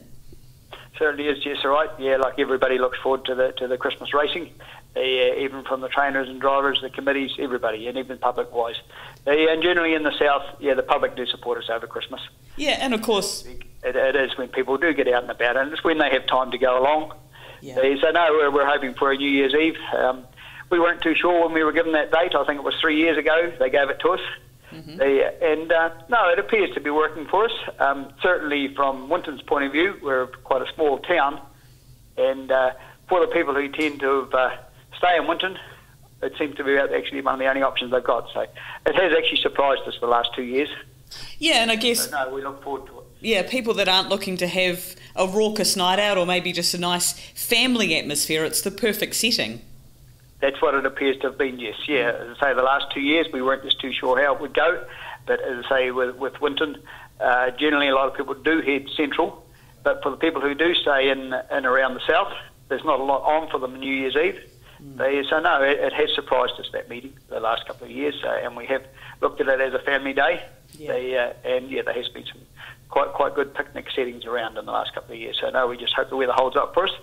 Certainly is, yes, all right. Yeah, like everybody looks forward to the to the Christmas racing, uh, even from the trainers and drivers, the committees, everybody, and even public wise. Uh, and generally in the south, yeah, the public do support us over Christmas. Yeah, and of course, It, it is when people do get out and about, and it's when they have time to go along. Yeah. So no, we're, we're hoping for a New Year's Eve. Um, we weren't too sure when we were given that date. I think it was three years ago. They gave it to us. They, and uh, no, it appears to be working for us. Um, certainly, from Winton's point of view, we're quite a small town, and uh, for the people who tend to uh, stay in Winton, it seems to be actually one of the only options they've got. So it has actually surprised us the last two years. yeah, and I guess So no, we look forward to it. Yeah, people that aren't looking to have a raucous night out or maybe just a nice family atmosphere, it's the perfect setting. That's what it appears to have been, yes. Yeah, as I say, the last two years we weren't just too sure how it would go, but as I say, with, with Winton, uh, generally a lot of people do head central, but for the people who do stay in, and around the south, there's not a lot on for them New Year's Eve. They, so no, it, it has surprised us that meeting the last couple of years, uh, and we have looked at it as a family day. Yeah. They, uh, and yeah, there has been some quite quite good picnic settings around in the last couple of years. So no, we just hope the weather holds up for us,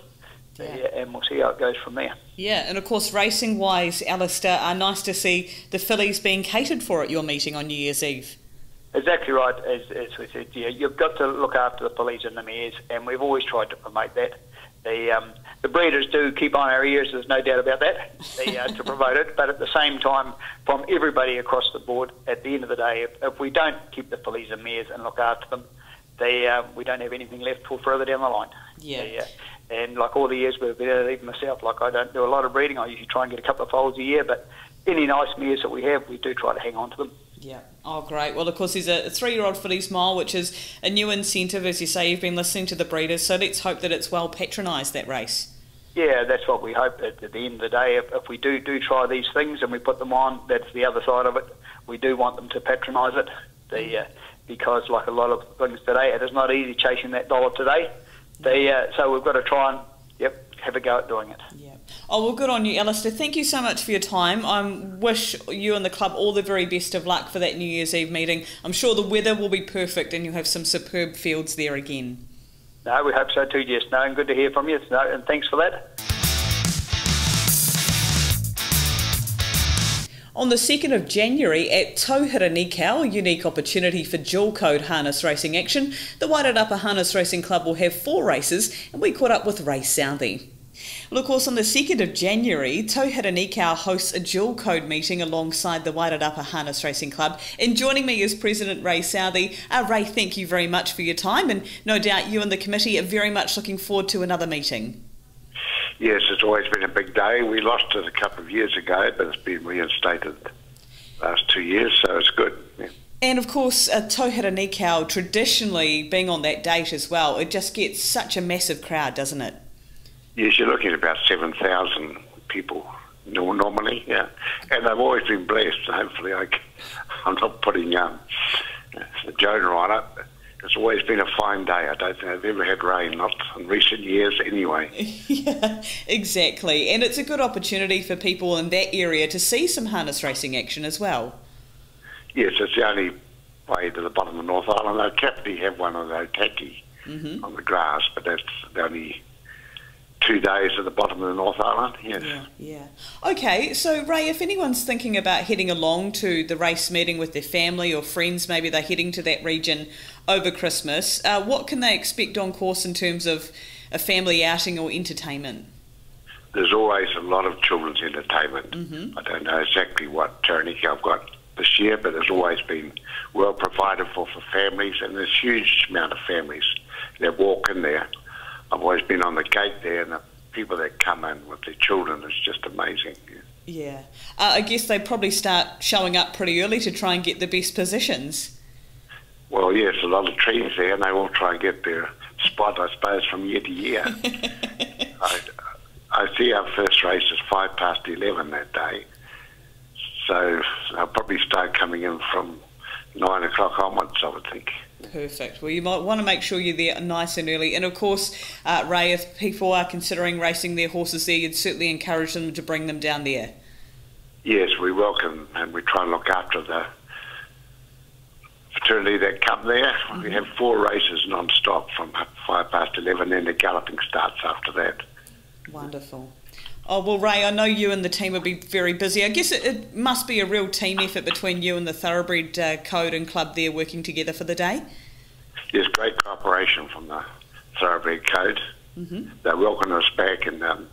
Yeah. uh, and we'll see how it goes from there. Yeah, and of course, racing wise, Alistair, uh, nice to see the fillies being catered for at your meeting on New Year's Eve. Exactly right. As, as we said, yeah, you've got to look after the fillies and the mares, and we've always tried to promote that. The um, the breeders do keep on our ears. There's no doubt about that. They, uh, to promote it, but at the same time, from everybody across the board, at the end of the day, if, if we don't keep the fillies and mares and look after them, they uh, we don't have anything left for further down the line. Yeah. They, uh, and like all the years we've been at it, even myself, like I don't do a lot of breeding. I usually try and get a couple of foals a year, but any nice mares that we have, we do try to hang on to them. Yeah. Oh, great. Well, of course, there's a three year old fillies mile, which is a new incentive. As you say, you've been listening to the breeders, so let's hope that it's well patronised, that race. Yeah, that's what we hope. At, at the end of the day, if, if we do do try these things and we put them on, that's the other side of it. We do want them to patronise it. The uh, because, like a lot of things today, it is not easy chasing that dollar today. They, uh, so we've got to try and yep have a go at doing it. Yeah. Oh, well, good on you, Alistair. Thank you so much for your time. I wish you and the club all the very best of luck for that New Year's Eve meeting. I'm sure the weather will be perfect and you'll have some superb fields there again. No, we hope so too, Jess. No, and good to hear from you. No, and thanks for that. On the 2nd of January at Tauherenikau, unique opportunity for dual code harness racing action, the Wairarapa Harness Racing Club will have four races and we caught up with Ray Southey. Well, of course, on the 2nd of January, Tauherenikau hosts a dual code meeting alongside the Wairarapa Harness Racing Club. And joining me is President Ray Southey. Uh, Ray, thank you very much for your time, and no doubt you and the committee are very much looking forward to another meeting. Yes, it's always been a big day. We lost it a couple of years ago, but it's been reinstated last two years, so it's good. Yeah. And of course, uh, Tauherenikau, traditionally being on that date as well, it just gets such a massive crowd, doesn't it? Yes, you're looking at about 7,000 people normally, yeah. And they've always been blessed. Hopefully, I, I'm not putting um, Jonah on it. It's always been a fine day. I don't think I've ever had rain, not in recent years anyway. yeah, exactly. And it's a good opportunity for people in that area to see some harness racing action as well. Yes, it's the only way to the bottom of North Island. They Kapiti have one on those tacky mm-hmm. on the grass, but that's the only two days at the bottom of the North Island. Yes. Yeah, yeah. Okay, so Ray, if anyone's thinking about heading along to the race meeting with their family or friends, maybe they're heading to that region over Christmas, uh, what can they expect on course in terms of a family outing or entertainment? There's always a lot of children's entertainment. Mm-hmm. I don't know exactly what Taranaki I've got this year, but there's always been well provided for for families, and there's a huge amount of families that walk in there. I've always been on the gate there, and the people that come in with their children is just amazing. Yeah, uh, I guess they probably start showing up pretty early to try and get the best positions. Well, yes, a lot of trees there, and they all try and get their spot, I suppose, from year to year. I, I see our first race is five past eleven that day, so I'll probably start coming in from nine o'clock onwards, I would think. Perfect. Well, you might want to make sure you're there nice and early. And of course, uh, Ray, if people are considering racing their horses there, you'd certainly encourage them to bring them down there. Yes, we welcome and we try and look after the fraternity that come there. Mm-hmm. We have four races non-stop from five past eleven, then the galloping starts after that. Wonderful. Oh, well, Ray, I know you and the team will be very busy. I guess it, it must be a real team effort between you and the Thoroughbred uh, Code and Club there working together for the day. There's great cooperation from the Thoroughbred Code. Mm-hmm. They welcome us back and um,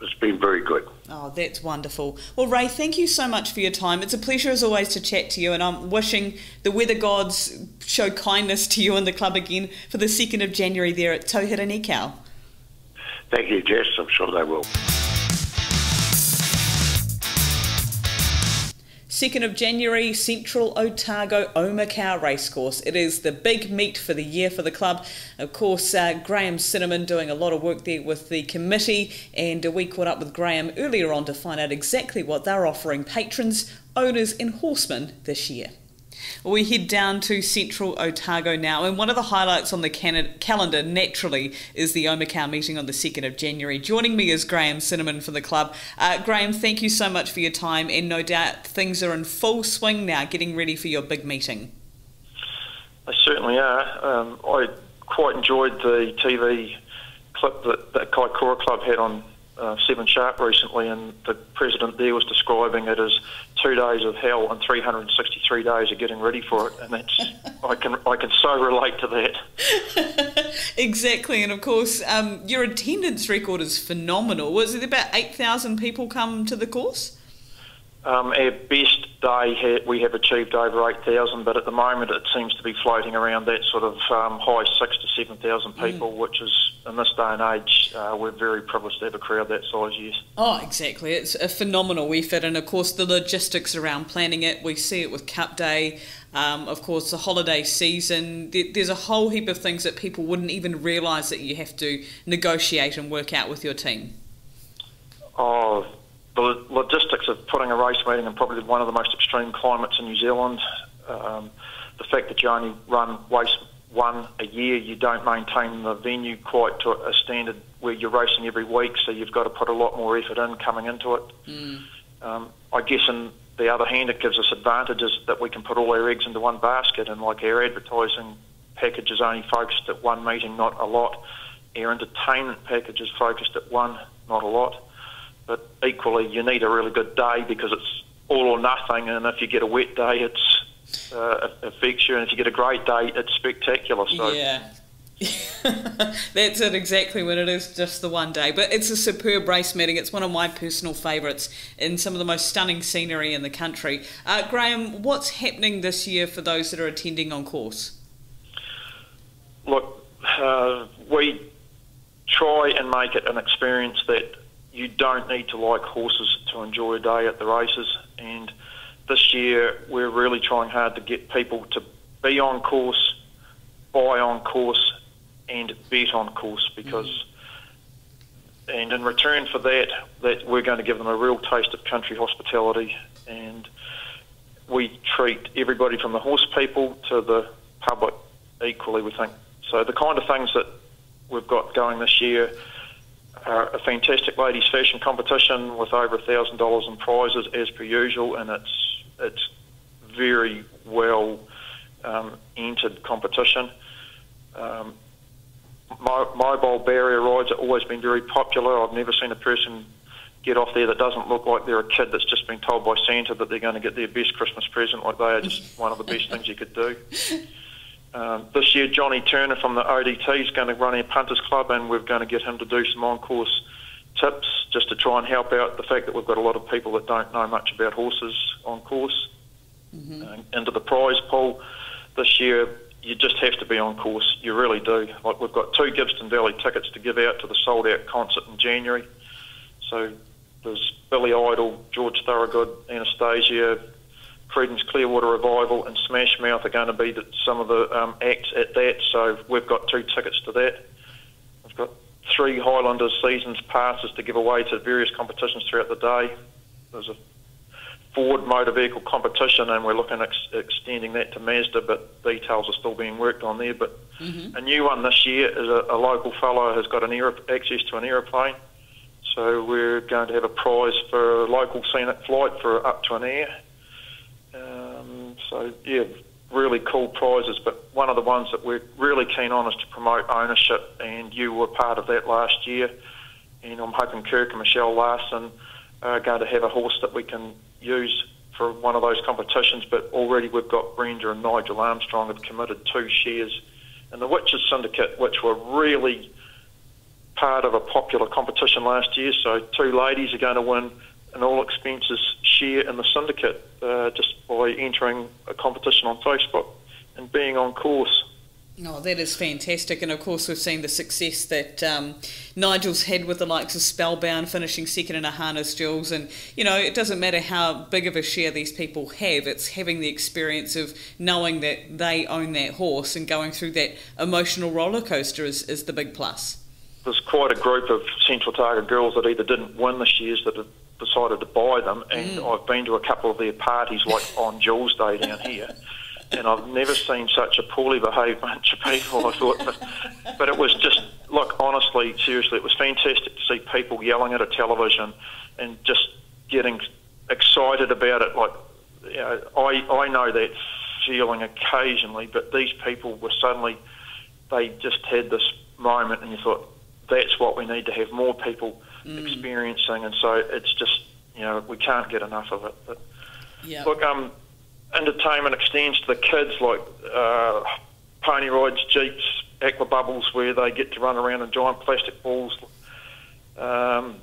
it's been very good. Oh, that's wonderful. Well, Ray, thank you so much for your time. It's a pleasure as always to chat to you, and I'm wishing the weather gods show kindness to you and the club again for the 2nd of January there at Tauherenikau. Thank you, Jess. I'm sure they will. 2nd of January, Central Otago Omakau Racecourse. It is the big meet for the year for the club. Of course, uh, Graham Cinnamon doing a lot of work there with the committee, and we caught up with Graham earlier on to find out exactly what they're offering patrons, owners, and horsemen this year. We head down to central Otago now, and one of the highlights on the calendar, naturally, is the Omakau meeting on the 2nd of January. Joining me is Graham Cinnamon for the club. Uh, Graham, thank you so much for your time, and no doubt things are in full swing now, getting ready for your big meeting. They certainly are. Um, I quite enjoyed the TV clip that, that Kaikoura Club had on uh, Seven Sharp recently, and the president there was describing it as two days of hell and 363 days of getting ready for it, and that's I can I can so relate to that. exactly, and of course, um, your attendance record is phenomenal. Was it about 8,000 people come to the course? Um, our best day we have achieved over 8,000, but at the moment it seems to be floating around that sort of um, high six to 7,000 people, mm. which is, in this day and age, uh, we're very privileged to have a crowd that size, yes. Oh, exactly. It's a phenomenal effort, and of course, the logistics around planning it, we see it with Cup Day. Um, of course, the holiday season, there's a whole heap of things that people wouldn't even realise that you have to negotiate and work out with your team. Oh, the logistics of putting a race meeting in probably one of the most extreme climates in New Zealand, um, the fact that you only run race one a year, you don't maintain the venue quite to a standard where you're racing every week, so you've got to put a lot more effort in coming into it. Mm. Um, I guess on the other hand, it gives us advantages that we can put all our eggs into one basket, and like our advertising package is only focused at one meeting, not a lot. Our entertainment package is focused at one, not a lot. But equally, you need a really good day because it's all or nothing, and if you get a wet day, it's uh, affects you, and if you get a great day, it's spectacular. So Yeah. That's it exactly when it is just the one day. But it's a superb race meeting. It's one of my personal favourites in some of the most stunning scenery in the country. Uh, Graham, what's happening this year for those that are attending on course? look, uh, we try and make it an experience that you don't need to like horses to enjoy a day at the races. And this year, we're really trying hard to get people to be on course, buy on course, and bet on course because. Mm-hmm. And in return for that, that we're going to give them a real taste of country hospitality, and we treat everybody from the horse people to the public equally. We think so. The kind of things that we've got going this year are a fantastic ladies fashion competition with over thousand dollars in prizes as per usual, and it's it's very well um, entered competition. Um, barrier rides have always been very popular. I've never seen a person get off there that doesn't look like they're a kid that's just been told by Santa that they're going to get their best Christmas present. Like they are just one of the best things you could do. Um, this year, Johnny Turner from the ODT is going to run our punters club, and we're going to get him to do some on-course tips just to try and help out the fact that we've got a lot of people that don't know much about horses on course. Uh, into the prize pool this year, you just have to be on course. You really do. Like we've got two Gibbston Valley tickets to give out to the sold-out concert in January. So there's Billy Idol, George Thorogood, Anastacia, Creedence Clearwater Revival, and Smash Mouth are going to be the, some of the um, acts at that. So we've got two tickets to that. We've got three Highlanders seasons passes to give away to various competitions throughout the day. There's a Ford motor vehicle competition, and we're looking at ex- extending that to Mazda, but details are still being worked on there. But a new one this year is a, a local fellow has got an aer- access to an aeroplane. So we're going to have a prize for a local scenic flight for up to an air. So yeah, really cool prizes. But one of the ones that we're really keen on is to promote ownership, and you were part of that last year. And I'm hoping Kirk and Michelle Larson are going to have a horse that we can use for one of those competitions. But already we've got Brenda and Nigel Armstrong have committed two shares in the Witches Syndicate, which were really part of a popular competition last year. So two ladies are going to win an all expenses share in the syndicate uh, just by entering a competition on Facebook and being on course. Oh, that is fantastic. And of course, we've seen the success that um, Nigel's had with the likes of Spellbound finishing second in a harness jewels. And, you know, it doesn't matter how big of a share these people have, it's having the experience of knowing that they own that horse and going through that emotional roller coaster is, is the big plus. There's quite a group of Central Otago girls that either didn't win the shares that have decided to buy them, and mm. I've been to a couple of their parties, like on Jewels Day down here, and I've never seen such a poorly behaved bunch of people. I thought, but, but it was just look honestly, seriously, it was fantastic to see people yelling at a television and just getting excited about it. Like, you know, I I know that feeling occasionally, but these people were suddenly they just had this moment, and you thought that's what we need to have more people experiencing, and so it's just you know we can't get enough of it. But Yeah. look, um, entertainment extends to the kids like uh, pony rides, jeeps, aqua bubbles, where they get to run around in giant plastic balls, um,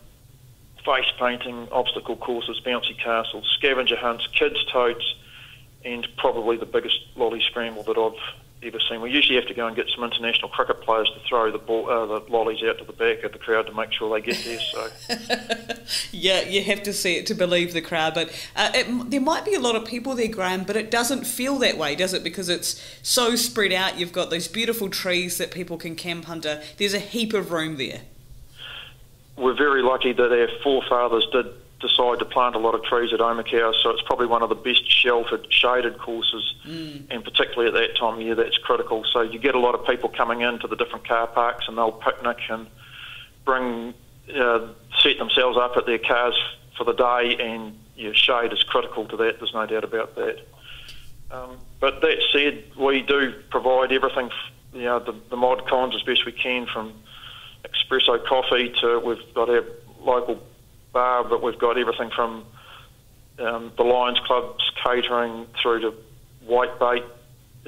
face painting, obstacle courses, bouncy castles, scavenger hunts, kids totes, and probably the biggest lolly scramble that I've ever seen. We usually have to go and get some international cricket players to throw the ball, uh, the lollies out to the back of the crowd to make sure they get there. So. Yeah, you have to see it to believe the crowd. But uh, it, there might be a lot of people there, Graham, but it doesn't feel that way, does it? Because it's so spread out. You've got those beautiful trees that people can camp under. There's a heap of room there. we're very lucky that our forefathers did decide to plant a lot of trees at Omakau, so it's probably one of the best sheltered, shaded courses, Mm. and particularly at that time of year, that's critical. So you get a lot of people coming into the different car parks, and they'll picnic and bring, uh, set themselves up at their cars for the day, and yeah, shade is critical to that. There's no doubt about that. Um, but that said, we do provide everything, you know, the, the mod cons as best we can, from espresso coffee to we've got our local bar, but we've got everything from um, the Lions clubs catering through to white bait,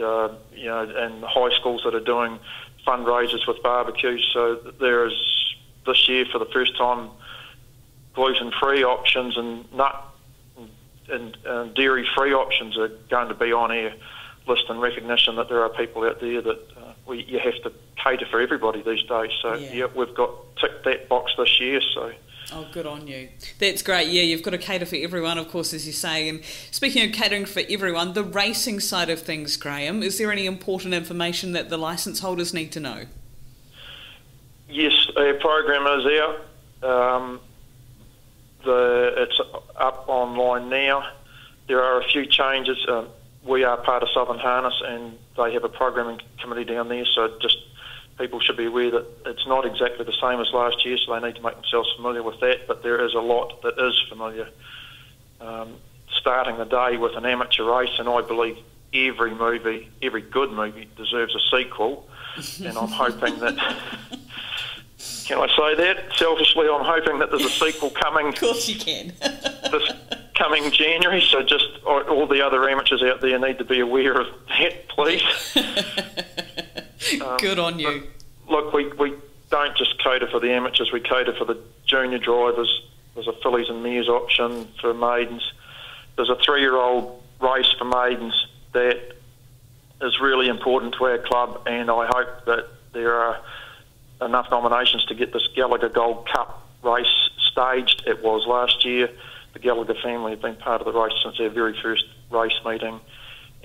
uh, you know, and high schools that are doing fundraisers with barbecues. So there is this year for the first time gluten-free options and nut and uh, dairy-free options are going to be on our list in recognition that there are people out there that uh, we, you have to cater for everybody these days. So Yeah. yeah, we've got ticked that box this year. So. Oh, good on you. That's great. Yeah, you've got to cater for everyone, of course, as you say. And speaking of catering for everyone, the racing side of things, Graham, is there any important information that the licence holders need to know? Yes, our program is out. Um, the it's up online now. There are a few changes. Um, we are part of Southern Harness, and they have a programming committee down there. So just people should be aware that it's not exactly the same as last year. So they need to make themselves familiar with that. But there is a lot that is familiar. Um, starting the day with an amateur race, and I believe every movie, every good movie, deserves a sequel. and I'm hoping that. Can I say that? Selfishly, I'm hoping that there's a sequel coming. Of course you can. this coming January, so just all all the other amateurs out there need to be aware of that, please. Um, Good on you. Look, we, we don't just cater for the amateurs, we cater for the junior drivers. There's a fillies and mares option for maidens. There's a three year old race for maidens that is really important to our club, and I hope that there are enough nominations to get this Gallagher Gold Cup race staged. It was last year. The Gallagher family have been part of the race since our very first race meeting.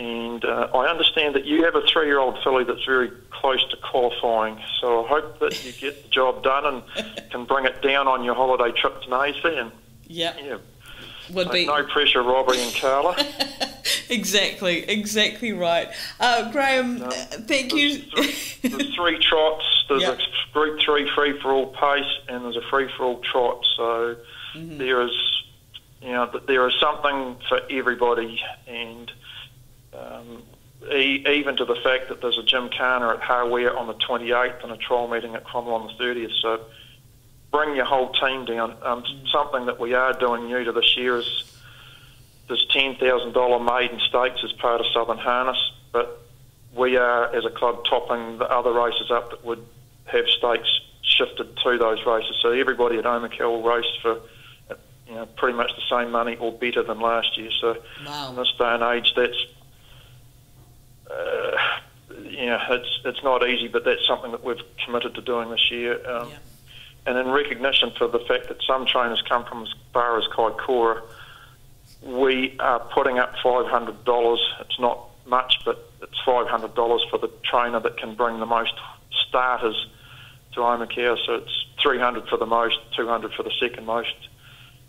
And uh, I understand that you have a three year old filly that's very close to qualifying. So I hope that you get the job done and can bring it down on your holiday trip to Naseby. And Yeah. yeah, Would so be no pressure, Robbie and Carla. exactly, exactly right. Uh, Graham, uh, thank you. There's three trots. There's a Group Three free for all pace, and there's a free for all trot. So Mm-hmm. there is, you know, there is something for everybody, and um, e- even to the fact that there's a gymkhana at Harware on the 28th and a trial meeting at Cromwell on the 30th. So bring your whole team down. Um, Something that we are doing new to this year is there's $10,000 maiden stakes as part of Southern Harness, but we are, as a club, topping the other races up that would have stakes shifted to those races. So everybody at Omakau will race for you know, pretty much the same money or better than last year. So in this day and age, that's uh, you know, it's it's not easy, but that's something that we've committed to doing this year. Um, And in recognition for the fact that some trainers come from as far as Kaikoura, we are putting up $500. It's not much, but it's $500 for the trainer that can bring the most starters to Omakau. So it's 300 for the most, 200 for the second most.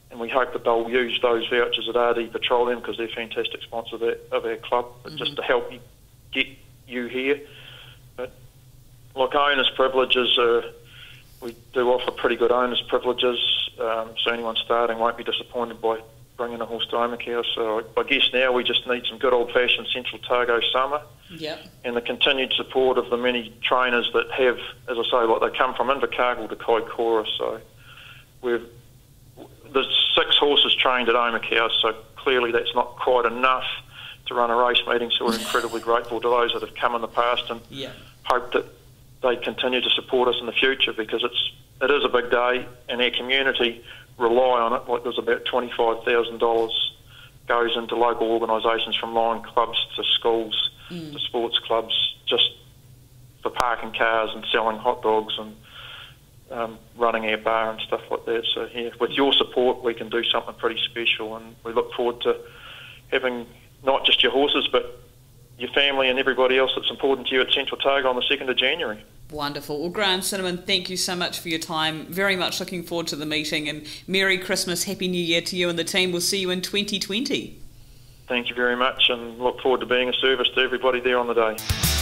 And we hope that they'll use those vouchers at RD Petroleum because they're fantastic sponsors of our, of our club, but just to help you get you here. But look, owners' privileges are, we do offer pretty good owners' privileges, um, so anyone starting won't be disappointed by bringing a horse to Omakau. So I, I guess now we just need some good old-fashioned Central Otago summer Yep. and the continued support of the many trainers that have, as I say, like they come from Invercargill to Kaikoura. So we've there's six horses trained at Omakau, so clearly that's not quite enough to run a race meeting. So we're incredibly grateful to those that have come in the past and Yeah. hope that they continue to support us in the future because it's it is a big day and our community rely on it. Like there's about twenty five thousand dollars goes into local organisations from line clubs to schools to sports clubs just for parking cars and selling hot dogs and um, running our bar and stuff like that. So yeah, with your support, we can do something pretty special, and we look forward to having not just your horses, but your family and everybody else that's important to you at Central Otago on the second of January. Wonderful. Well, Graham Cinnamon, thank you so much for your time. Very much looking forward to the meeting and Merry Christmas, Happy New Year to you and the team. We'll see you in 2020. Thank you very much and look forward to being a service to everybody there on the day.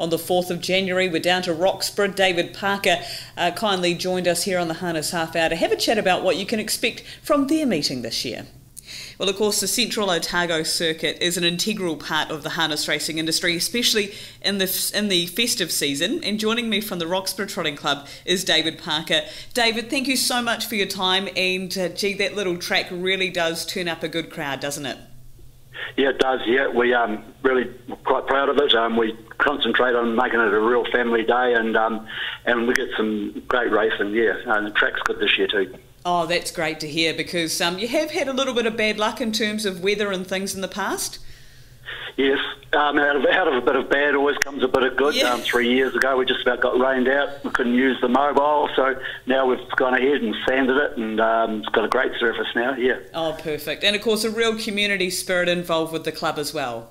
On the 4th of January. We're down to Roxburgh. David Parker uh, kindly joined us here on the Harness Half Hour to have a chat about what you can expect from their meeting this year. Well, of course, the Central Otago circuit is an integral part of the harness racing industry, especially in the in the festive season. And joining me from the Roxburgh Trotting Club is David Parker. David, thank you so much for your time. And uh, gee, that little track really does turn up a good crowd, doesn't it? Yeah, it does. Yeah, we um really quite proud of it. Um, we concentrate on making it a real family day, and um, and we get some great racing. Yeah, and the track's good this year too. Oh, that's great to hear because um, you have had a little bit of bad luck in terms of weather and things in the past. Yes, um, out, of, out of a bit of bad always comes a bit of good. Yeah. Um, three years ago, we just about got rained out. We couldn't use the mobile, so now we've gone ahead and sanded it, and um, it's got a great surface now. Yeah. Oh, perfect. And of course, a real community spirit involved with the club as well.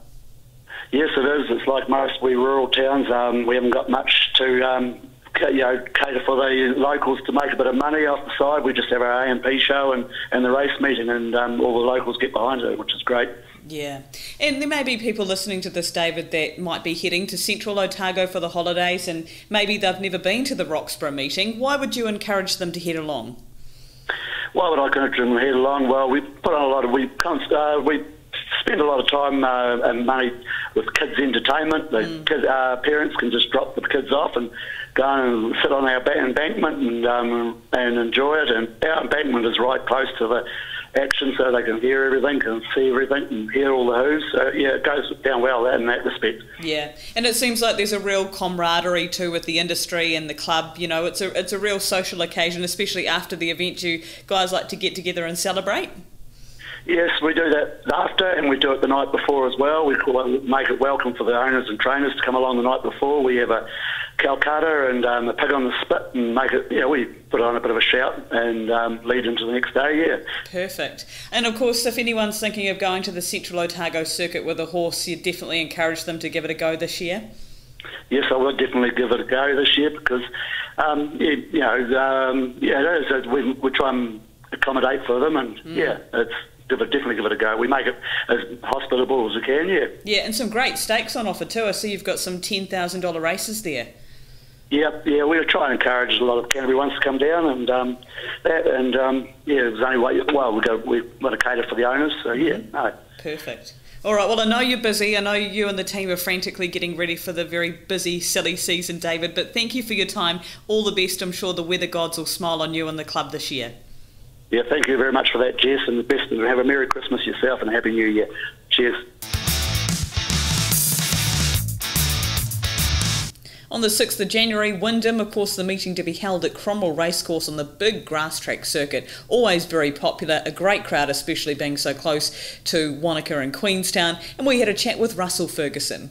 Yes, it is. It's like most we rural towns. Um, we haven't got much to um, you know cater for the locals to make a bit of money off the side. We just have our A&P show and, and the race meeting, and um, all the locals get behind it, which is great. Yeah. And there may be people listening to this, David, that might be heading to Central Otago for the holidays and maybe they've never been to the Roxburgh meeting. Why would you encourage them to head along? Why would I connect them to head along? Well, we put on a lot of we uh, we spend a lot of time uh, and money with kids' entertainment. The kid, uh, parents can just drop the kids off and go and sit on our embankment and um, and enjoy it. And our embankment is right close to the action, so they can hear everything, can see everything, and hear all the who's. So yeah, it goes down well in that respect. Yeah, and it seems like there's a real camaraderie too with the industry and the club. You know, it's a it's a real social occasion, especially after the event. You guys like to get together and celebrate. Yes, we do that after, and we do it the night before as well. We call it, make it welcome for the owners and trainers to come along the night before. We have a Calcutta and um, a pig on the spit, and make it. Yeah, we put on a bit of a shout and um, lead into the next day. Yeah. Perfect. And of course, if anyone's thinking of going to the Central Otago circuit with a horse, you definitely encourage them to give it a go this year. Yes, I would definitely give it a go this year because, um, yeah, you know, um, yeah, it is. We, we try and accommodate for them, and yeah, it's give it, definitely give it a go. We make it as hospitable as we can. Yeah. Yeah, and some great stakes on offer too. I see you've got some ten thousand dollar races there. Yeah, yeah, we try and encourage a lot of Canterbury ones to come down, and um, that, and um, yeah, there's only way. Well, we go, we want to cater for the owners, so yeah, no. Perfect. All right. Well, I know you're busy. I know you and the team are frantically getting ready for the very busy, silly season, David. But thank you for your time. All the best. I'm sure the weather gods will smile on you and the club this year. Yeah, thank you very much for that, Jess, and the best, and have a Merry Christmas yourself and a Happy New Year. Cheers. On the 6th of January, Wyndham, of course, the meeting to be held at Cromwell Racecourse on the big grass track circuit. Always very popular, a great crowd, especially being so close to Wanaka and Queenstown. And we had a chat with Russell Ferguson.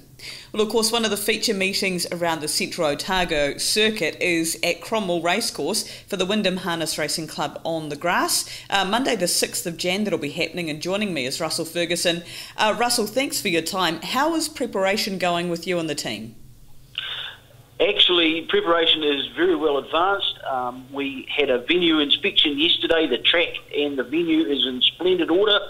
Well, of course, one of the feature meetings around the Central Otago circuit is at Cromwell Racecourse for the Wyndham Harness Racing Club on the grass. Uh, Monday, the 6th of Jan, that'll be happening, and joining me is Russell Ferguson. Uh, Russell, thanks for your time. How is preparation going with you and the team? Actually, preparation is very well advanced. Um, we had a venue inspection yesterday. The track and the venue is in splendid order.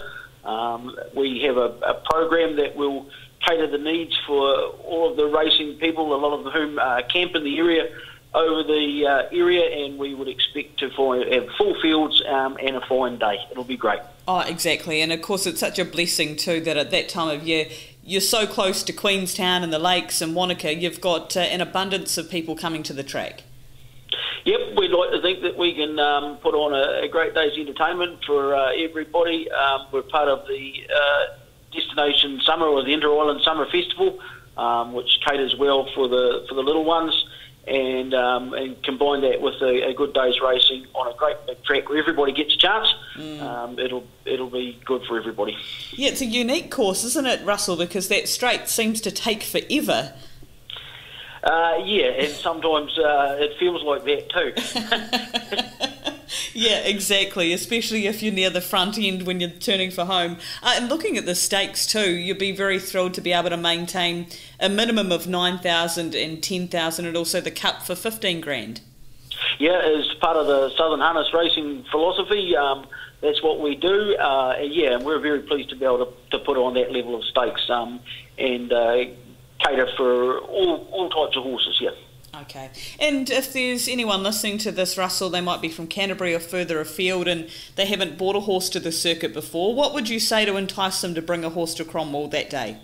Um, we have a, a program that will cater the needs for all of the racing people, a lot of whom uh, camp in the area over the uh, area, and we would expect to find, have full fields um, and a fine day. It'll be great. Oh, exactly. And of course, it's such a blessing too that at that time of year, you're so close to Queenstown and the lakes and Wanaka, you've got uh, an abundance of people coming to the track. Yep, we'd like to think that we can um, put on a, a great day's entertainment for uh, everybody. Um, we're part of the uh, Destination Summer or the Inter Island Summer Festival, um, which caters well for the for the little ones, and um, and combine that with a, a good day's racing on a great big track where everybody gets a chance. Um, it'll it'll be good for everybody. Yeah, it's a unique course, isn't it, Russell? Because that straight seems to take forever. Uh, yeah, and sometimes uh, it feels like that too. Yeah, exactly. Especially if you're near the front end when you're turning for home. Uh, and looking at the stakes too, you'd be very thrilled to be able to maintain a minimum of 9,000 and 10,000 and also the cup for 15 grand. Yeah, as part of the Southern Harness Racing philosophy, um, that's what we do. Uh, yeah, and we're very pleased to be able to, to put on that level of stakes um, and uh, cater for all, all types of horses, yeah. Okay. And if there's anyone listening to this, Russell, they might be from Canterbury or further afield and they haven't bought a horse to the circuit before, what would you say to entice them to bring a horse to Cromwell that day?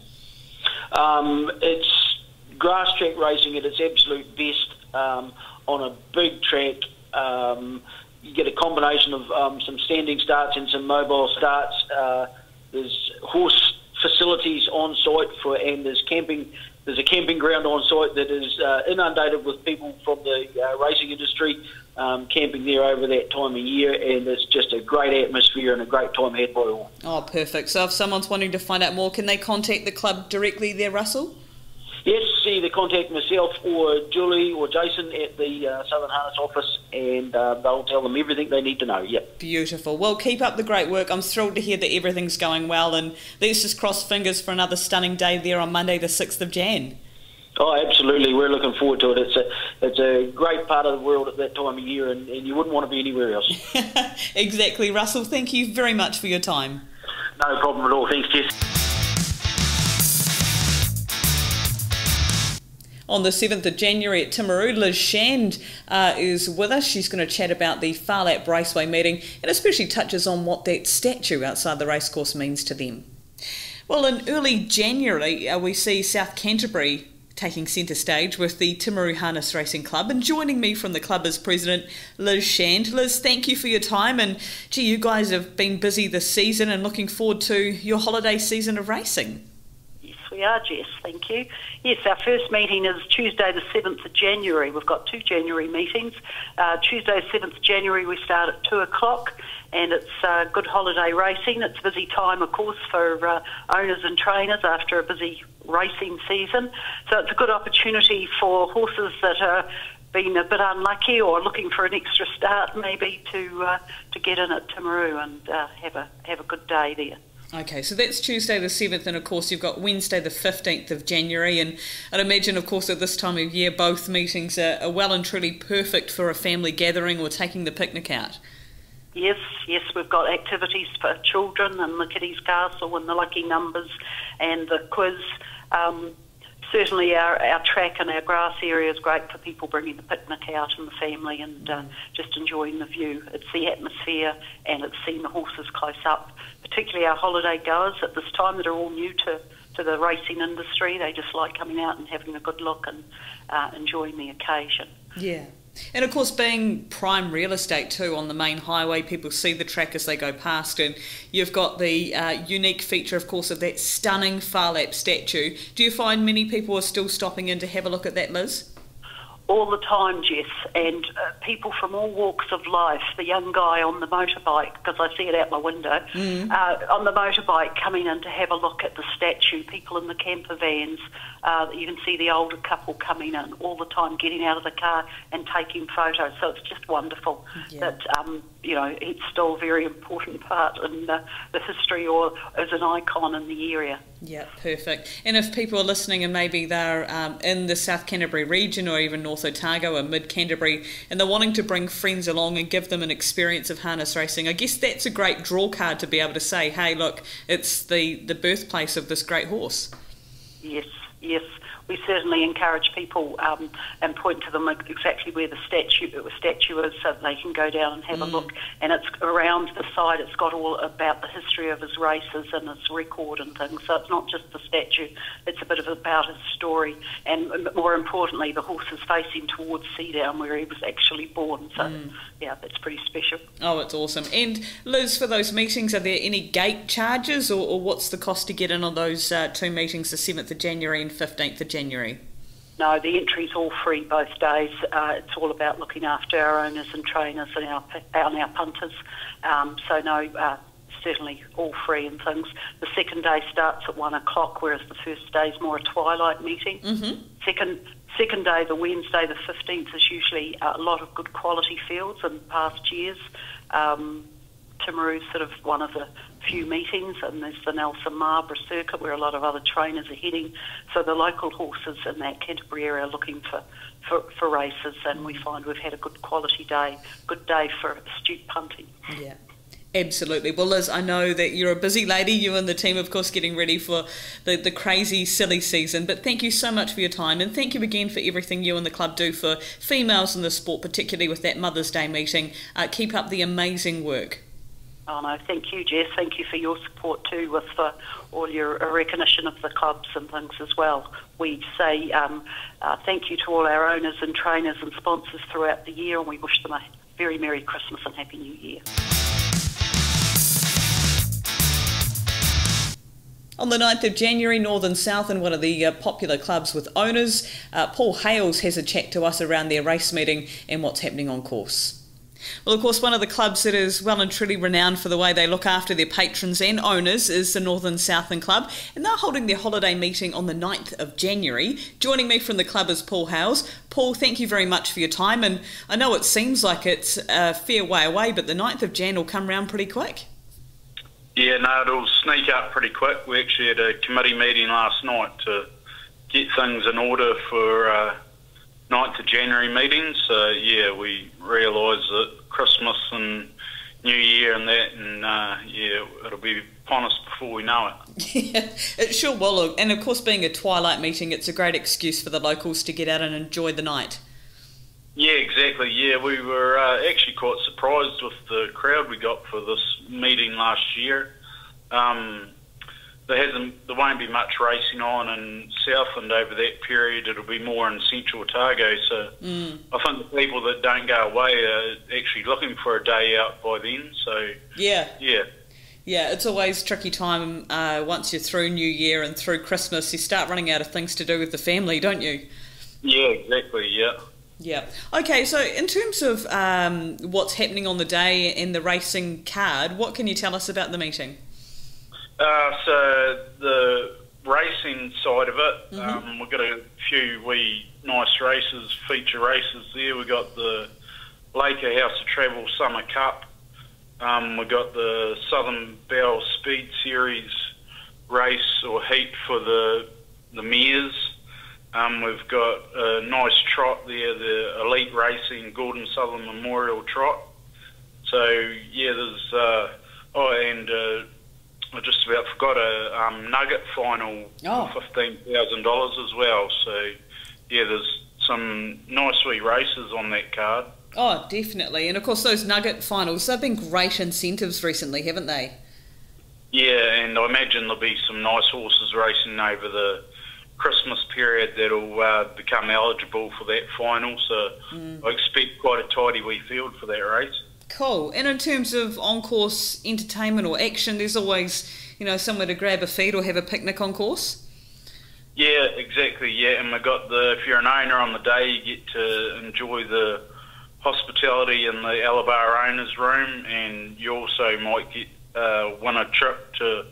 Um, it's grass track racing at its absolute best um, on a big track. Um, you get a combination of um, some standing starts and some mobile starts. Uh, there's horse facilities on site for, and there's camping there's a camping ground on site that is uh, inundated with people from the uh, racing industry um, camping there over that time of year, and it's just a great atmosphere and a great time had by all. Oh, perfect. So if someone's wanting to find out more, can they contact the club directly there, Russell? Yes, either contact myself or Julie or Jason at the uh, Southern Harness office, and uh, they'll tell them everything they need to know. Yep. Beautiful. Well, keep up the great work. I'm thrilled to hear that everything's going well, and let's just cross fingers for another stunning day there on Monday, the 6th of Jan. Oh, absolutely. We're looking forward to it. It's a it's a great part of the world at that time of year, and, and you wouldn't want to be anywhere else. exactly, Russell. Thank you very much for your time. No problem at all. Thanks, Jess. On the 7th of January at Timaru. Liz Shand uh, is with us. She's going to chat about the Phar Lap Raceway meeting and especially touches on what that statue outside the racecourse means to them. Well, in early January, uh, we see South Canterbury taking centre stage with the Timaru Harness Racing Club. And joining me from the club is President Liz Shand. Liz, thank you for your time. And gee, you guys have been busy this season and looking forward to your holiday season of racing we are, Jess. Thank you. Yes, our first meeting is Tuesday, the 7th of January. We've got two January meetings. Uh, Tuesday, 7th of January, we start at 2 o'clock, and it's uh, good holiday racing. It's a busy time, of course, for uh, owners and trainers after a busy racing season. So it's a good opportunity for horses that are been a bit unlucky or looking for an extra start maybe to uh, to get in at Timaru and uh, have a have a good day there. Okay, so that's Tuesday the 7th, and of course, you've got Wednesday the 15th of January. And I'd imagine, of course, at this time of year, both meetings are, are well and truly perfect for a family gathering or taking the picnic out. Yes, yes, we've got activities for children and the Kiddies Castle and the Lucky Numbers and the quiz. Um, certainly our, our track and our grass area is great for people bringing the picnic out and the family and uh, just enjoying the view. It's the atmosphere and it's seeing the horses close up, particularly our holiday goers at this time that are all new to, to the racing industry. They just like coming out and having a good look and uh, enjoying the occasion. Yeah. And of course, being prime real estate too on the main highway, people see the track as they go past, and you've got the uh, unique feature, of course, of that stunning Phar Lap statue. Do you find many people are still stopping in to have a look at that, Liz? All the time, Jess, and uh, people from all walks of life. The young guy on the motorbike, because I see it out my window, mm. uh, on the motorbike coming in to have a look at the statue. People in the camper vans. Uh, you can see the older couple coming in all the time, getting out of the car and taking photos. So it's just wonderful yeah. that um, you know it's still a very important part in the history or as an icon in the area. Yeah, perfect. And if people are listening and maybe they're um, in the South Canterbury region or even North Otago or Mid Canterbury and they're wanting to bring friends along and give them an experience of harness racing, I guess that's a great draw card to be able to say, hey, look, it's the, the birthplace of this great horse. Yes, yes we certainly encourage people um, and point to them exactly where the statue the statue is, so they can go down and have mm. a look. And it's around the side. It's got all about the history of his races and his record and things. So it's not just the statue. It's a bit of about his story, and more importantly, the horse is facing towards Seadown, where he was actually born. So mm. yeah, that's pretty special. Oh, it's awesome. And Liz, for those meetings, are there any gate charges, or, or what's the cost to get in on those uh, two meetings, the seventh of January and fifteenth of January? No, the entry's all free both days. Uh, it's all about looking after our owners and trainers and our and our punters. Um, so no, uh, certainly all free and things. The second day starts at one o'clock, whereas the first day is more a twilight meeting. Mm-hmm. Second Second day, the Wednesday, the 15th, is usually a lot of good quality fields in past years. Um, Timaru's sort of one of the few meetings, and there's the Nelson Marlborough circuit where a lot of other trainers are heading. So the local horses in that Canterbury area are looking for, for, for races, and we find we've had a good quality day, good day for astute punting. Yeah. Absolutely. Well, Liz, I know that you're a busy lady, you and the team, of course, getting ready for the, the crazy, silly season. But thank you so much for your time, and thank you again for everything you and the club do for females in the sport, particularly with that Mother's Day meeting. Uh, keep up the amazing work. Oh no, thank you, Jess. Thank you for your support too, with uh, all your recognition of the clubs and things as well. We say um, uh, thank you to all our owners and trainers and sponsors throughout the year, and we wish them a very Merry Christmas and Happy New Year. On the 9th of January, Northern Southland one of the uh, popular clubs with owners, uh, Paul Hales has a chat to us around their race meeting and what's happening on course. Well, of course, one of the clubs that is well and truly renowned for the way they look after their patrons and owners is the Northern Southland Club, and they're holding their holiday meeting on the 9th of January. Joining me from the club is Paul Hales. Paul, thank you very much for your time, and I know it seems like it's a fair way away, but the 9th of Jan will come round pretty quick. Yeah, no, it'll sneak up pretty quick. We actually had a committee meeting last night to get things in order for uh, 9th of January meeting. So, yeah, we realise that Christmas and New Year and that, and uh, yeah, it'll be upon us before we know it. Yeah, it sure will. And of course, being a twilight meeting, it's a great excuse for the locals to get out and enjoy the night. Yeah, exactly. Yeah, we were uh, actually quite surprised with the crowd we got for this meeting last year. Um, there hasn't, there won't be much racing on in Southland over that period. It'll be more in Central Otago. So Mm. I think the people that don't go away are actually looking for a day out by then. So Yeah. yeah, Yeah, it's always tricky time uh, once you're through New Year and through Christmas. You start running out of things to do with the family, don't you? yeah, exactly. Yeah. Yeah. Okay, so in terms of um, what's happening on the day and the racing card, what can you tell us about the meeting? Uh, so the racing side of it, Mhm. um, we've got a few wee nice races, feature races there. We've got the Laker House of Travel Summer Cup. Um, we've got the Southern Belle Speed Series race or heat for the the mares. Um, we've got a nice trot there, the Elite Racing Gordon Southern Memorial Trot. So yeah, there's uh, oh, and uh, I just about forgot a um, Nugget final Oh. fifteen thousand dollars as well. So yeah, there's some nice wee races on that card. Oh, definitely. And of course, those Nugget finals, they've been great incentives recently, haven't they? Yeah, and I imagine there'll be some nice horses racing over the Christmas period that'll uh, become eligible for that final. So Mm. I expect quite a tidy wee field for that race. Cool. And in terms of on course entertainment or action, there's always, you know, somewhere to grab a feed or have a picnic on course. Yeah, exactly. Yeah, and we got the if you're an owner on the day, you get to enjoy the hospitality in the Alabar owners room, and you also might get uh, win a trip to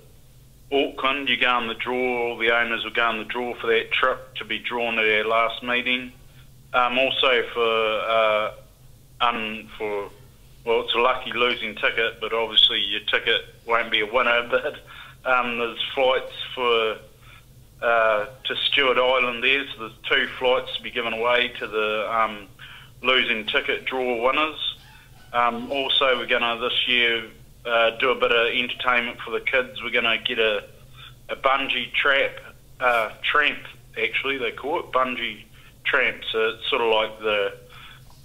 Auckland. You go in the draw. All the owners will go in the draw for that trip to be drawn at our last meeting. Um, also for uh, for well, it's a lucky losing ticket, but obviously your ticket won't be a winner. But um, there's flights for uh, to Stewart Island there, so there's two flights to be given away to the um, losing ticket draw winners. Um, also, we're going to this year uh, do a bit of entertainment for the kids. We're going to get a, a bungee trap, uh, tramp, actually, they call it bungee tramp. So it's sort of like the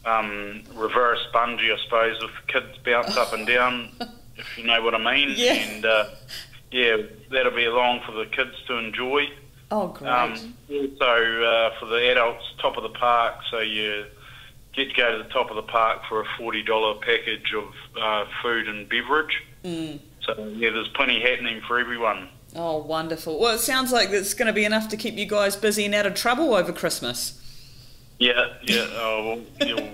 um, reverse bungee, I suppose, with kids bounce up and down, if you know what I mean. Yeah. And uh, yeah, that'll be along for the kids to enjoy. Oh, great. Um, also, uh, for the adults, top of the park, so you get to go to the top of the park for a $40 package of uh, food and beverage. Mm. So, yeah, there's plenty happening for everyone. Oh, wonderful. Well, it sounds like it's going to be enough to keep you guys busy and out of trouble over Christmas. Yeah, yeah, uh, well, yeah,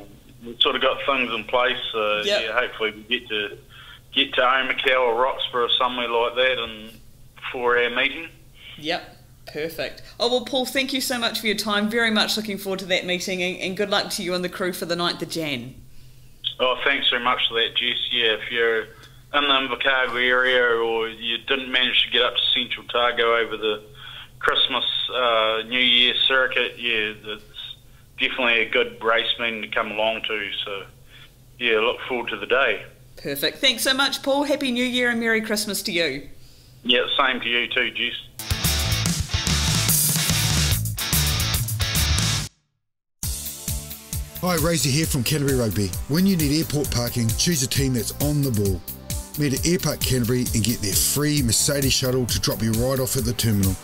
we've sort of got things in place. Uh, Yep. Yeah, hopefully we get to get to Omakau or Roxburgh or somewhere like that and for our meeting. Yep. Perfect. Oh, well, Paul, thank you so much for your time. Very much looking forward to that meeting and, and good luck to you and the crew for the 9th of Jan. Oh, thanks very much for that, Jess. Yeah, if you're in the Invercargill area or you didn't manage to get up to Central Otago over the Christmas, uh, New Year circuit, yeah, it's definitely a good race meeting to come along to. So, yeah, look forward to the day. Perfect. Thanks so much, Paul. Happy New Year and Merry Christmas to you. Yeah, same to you too, Jess. Hi, Razor here from Canterbury Rugby. When you need airport parking, choose a team that's on the ball. Meet at AirPark Canterbury and get their free Mercedes shuttle to drop you right off at the terminal.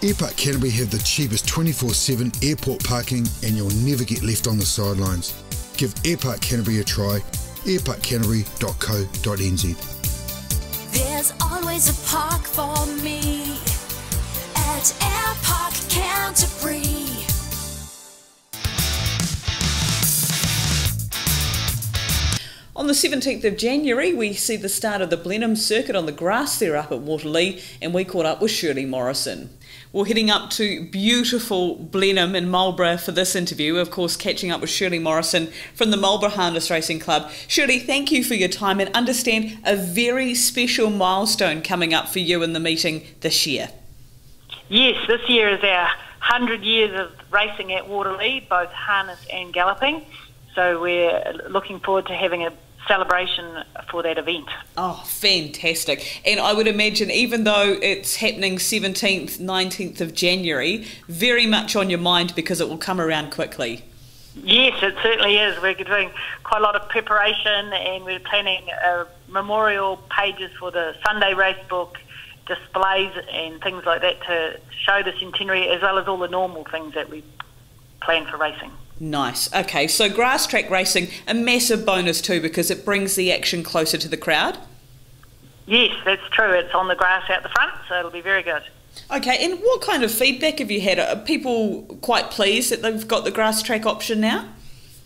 AirPark Canterbury have the cheapest 24 7 airport parking and you'll never get left on the sidelines. Give AirPark Canterbury a try. airparkcanterbury.co.nz. There's always a park for me at AirPark Canterbury. On the 17th of January, we see the start of the Blenheim circuit on the grass there up at Waterloo, and we caught up with Shirley Morrison. We're heading up to beautiful Blenheim in Marlborough for this interview, of course, catching up with Shirley Morrison from the Marlborough Harness Racing Club. Shirley, thank you for your time and understand a very special milestone coming up for you in the meeting this year. Yes, this year is our 100 years of racing at Waterloo, both harness and galloping. So we're looking forward to having a celebration for that event. Oh, fantastic. And I would imagine, even though it's happening 17th, 19th of January, very much on your mind because it will come around quickly. Yes, it certainly is. We're doing quite a lot of preparation and we're planning uh, memorial pages for the Sunday race book, displays and things like that to show the centenary as well as all the normal things that we plan for racing. Nice. Okay, so grass track racing, a massive bonus too because it brings the action closer to the crowd. Yes, that's true. It's on the grass out the front, so it'll be very good. Okay, and what kind of feedback have you had? Are people quite pleased that they've got the grass track option now?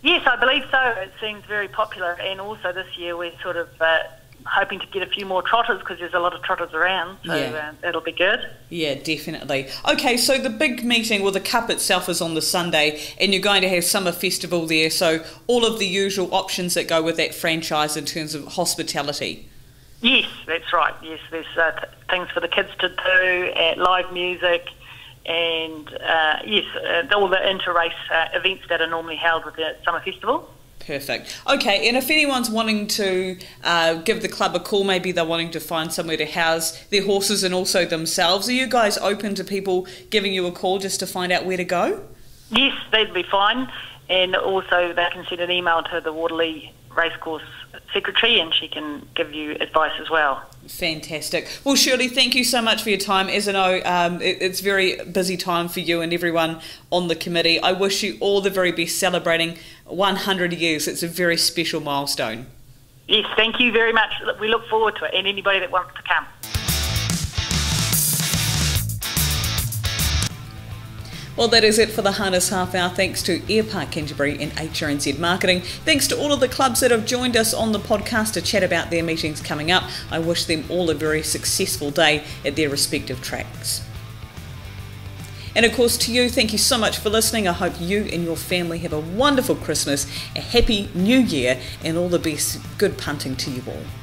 Yes, I believe so. It seems very popular, and also this year we're sort of uh, hoping to get a few more trotters because there's a lot of trotters around, so Yeah. uh, it'll be good. Yeah, definitely. Okay, so the big meeting, well, the cup itself is on the Sunday, and you're going to have summer festival there. So all of the usual options that go with that franchise in terms of hospitality. Yes, that's right. Yes, there's uh, th- things for the kids to do, uh, live music, and uh, yes, uh, all the inter-race uh, events that are normally held with the summer festival. Perfect. Okay, and if anyone's wanting to uh, give the club a call, maybe they're wanting to find somewhere to house their horses and also themselves, are you guys open to people giving you a call just to find out where to go? Yes, that'd be fine. And also, they can send an email to the Waterloo Racecourse Secretary and she can give you advice as well. Fantastic. Well, Shirley, thank you so much for your time. As I know, um, it, it's very busy time for you and everyone on the committee. I wish you all the very best celebrating 100 years. It's a very special milestone. Yes, thank you very much. We look forward to it and anybody that wants to come. Well, that is it for the Harness Half Hour. Thanks to AirPark Canterbury and HRNZ Marketing. Thanks to all of the clubs that have joined us on the podcast to chat about their meetings coming up. I wish them all a very successful day at their respective tracks. And of course, to you, thank you so much for listening. I hope you and your family have a wonderful Christmas, a happy new year, and all the best. Good punting to you all.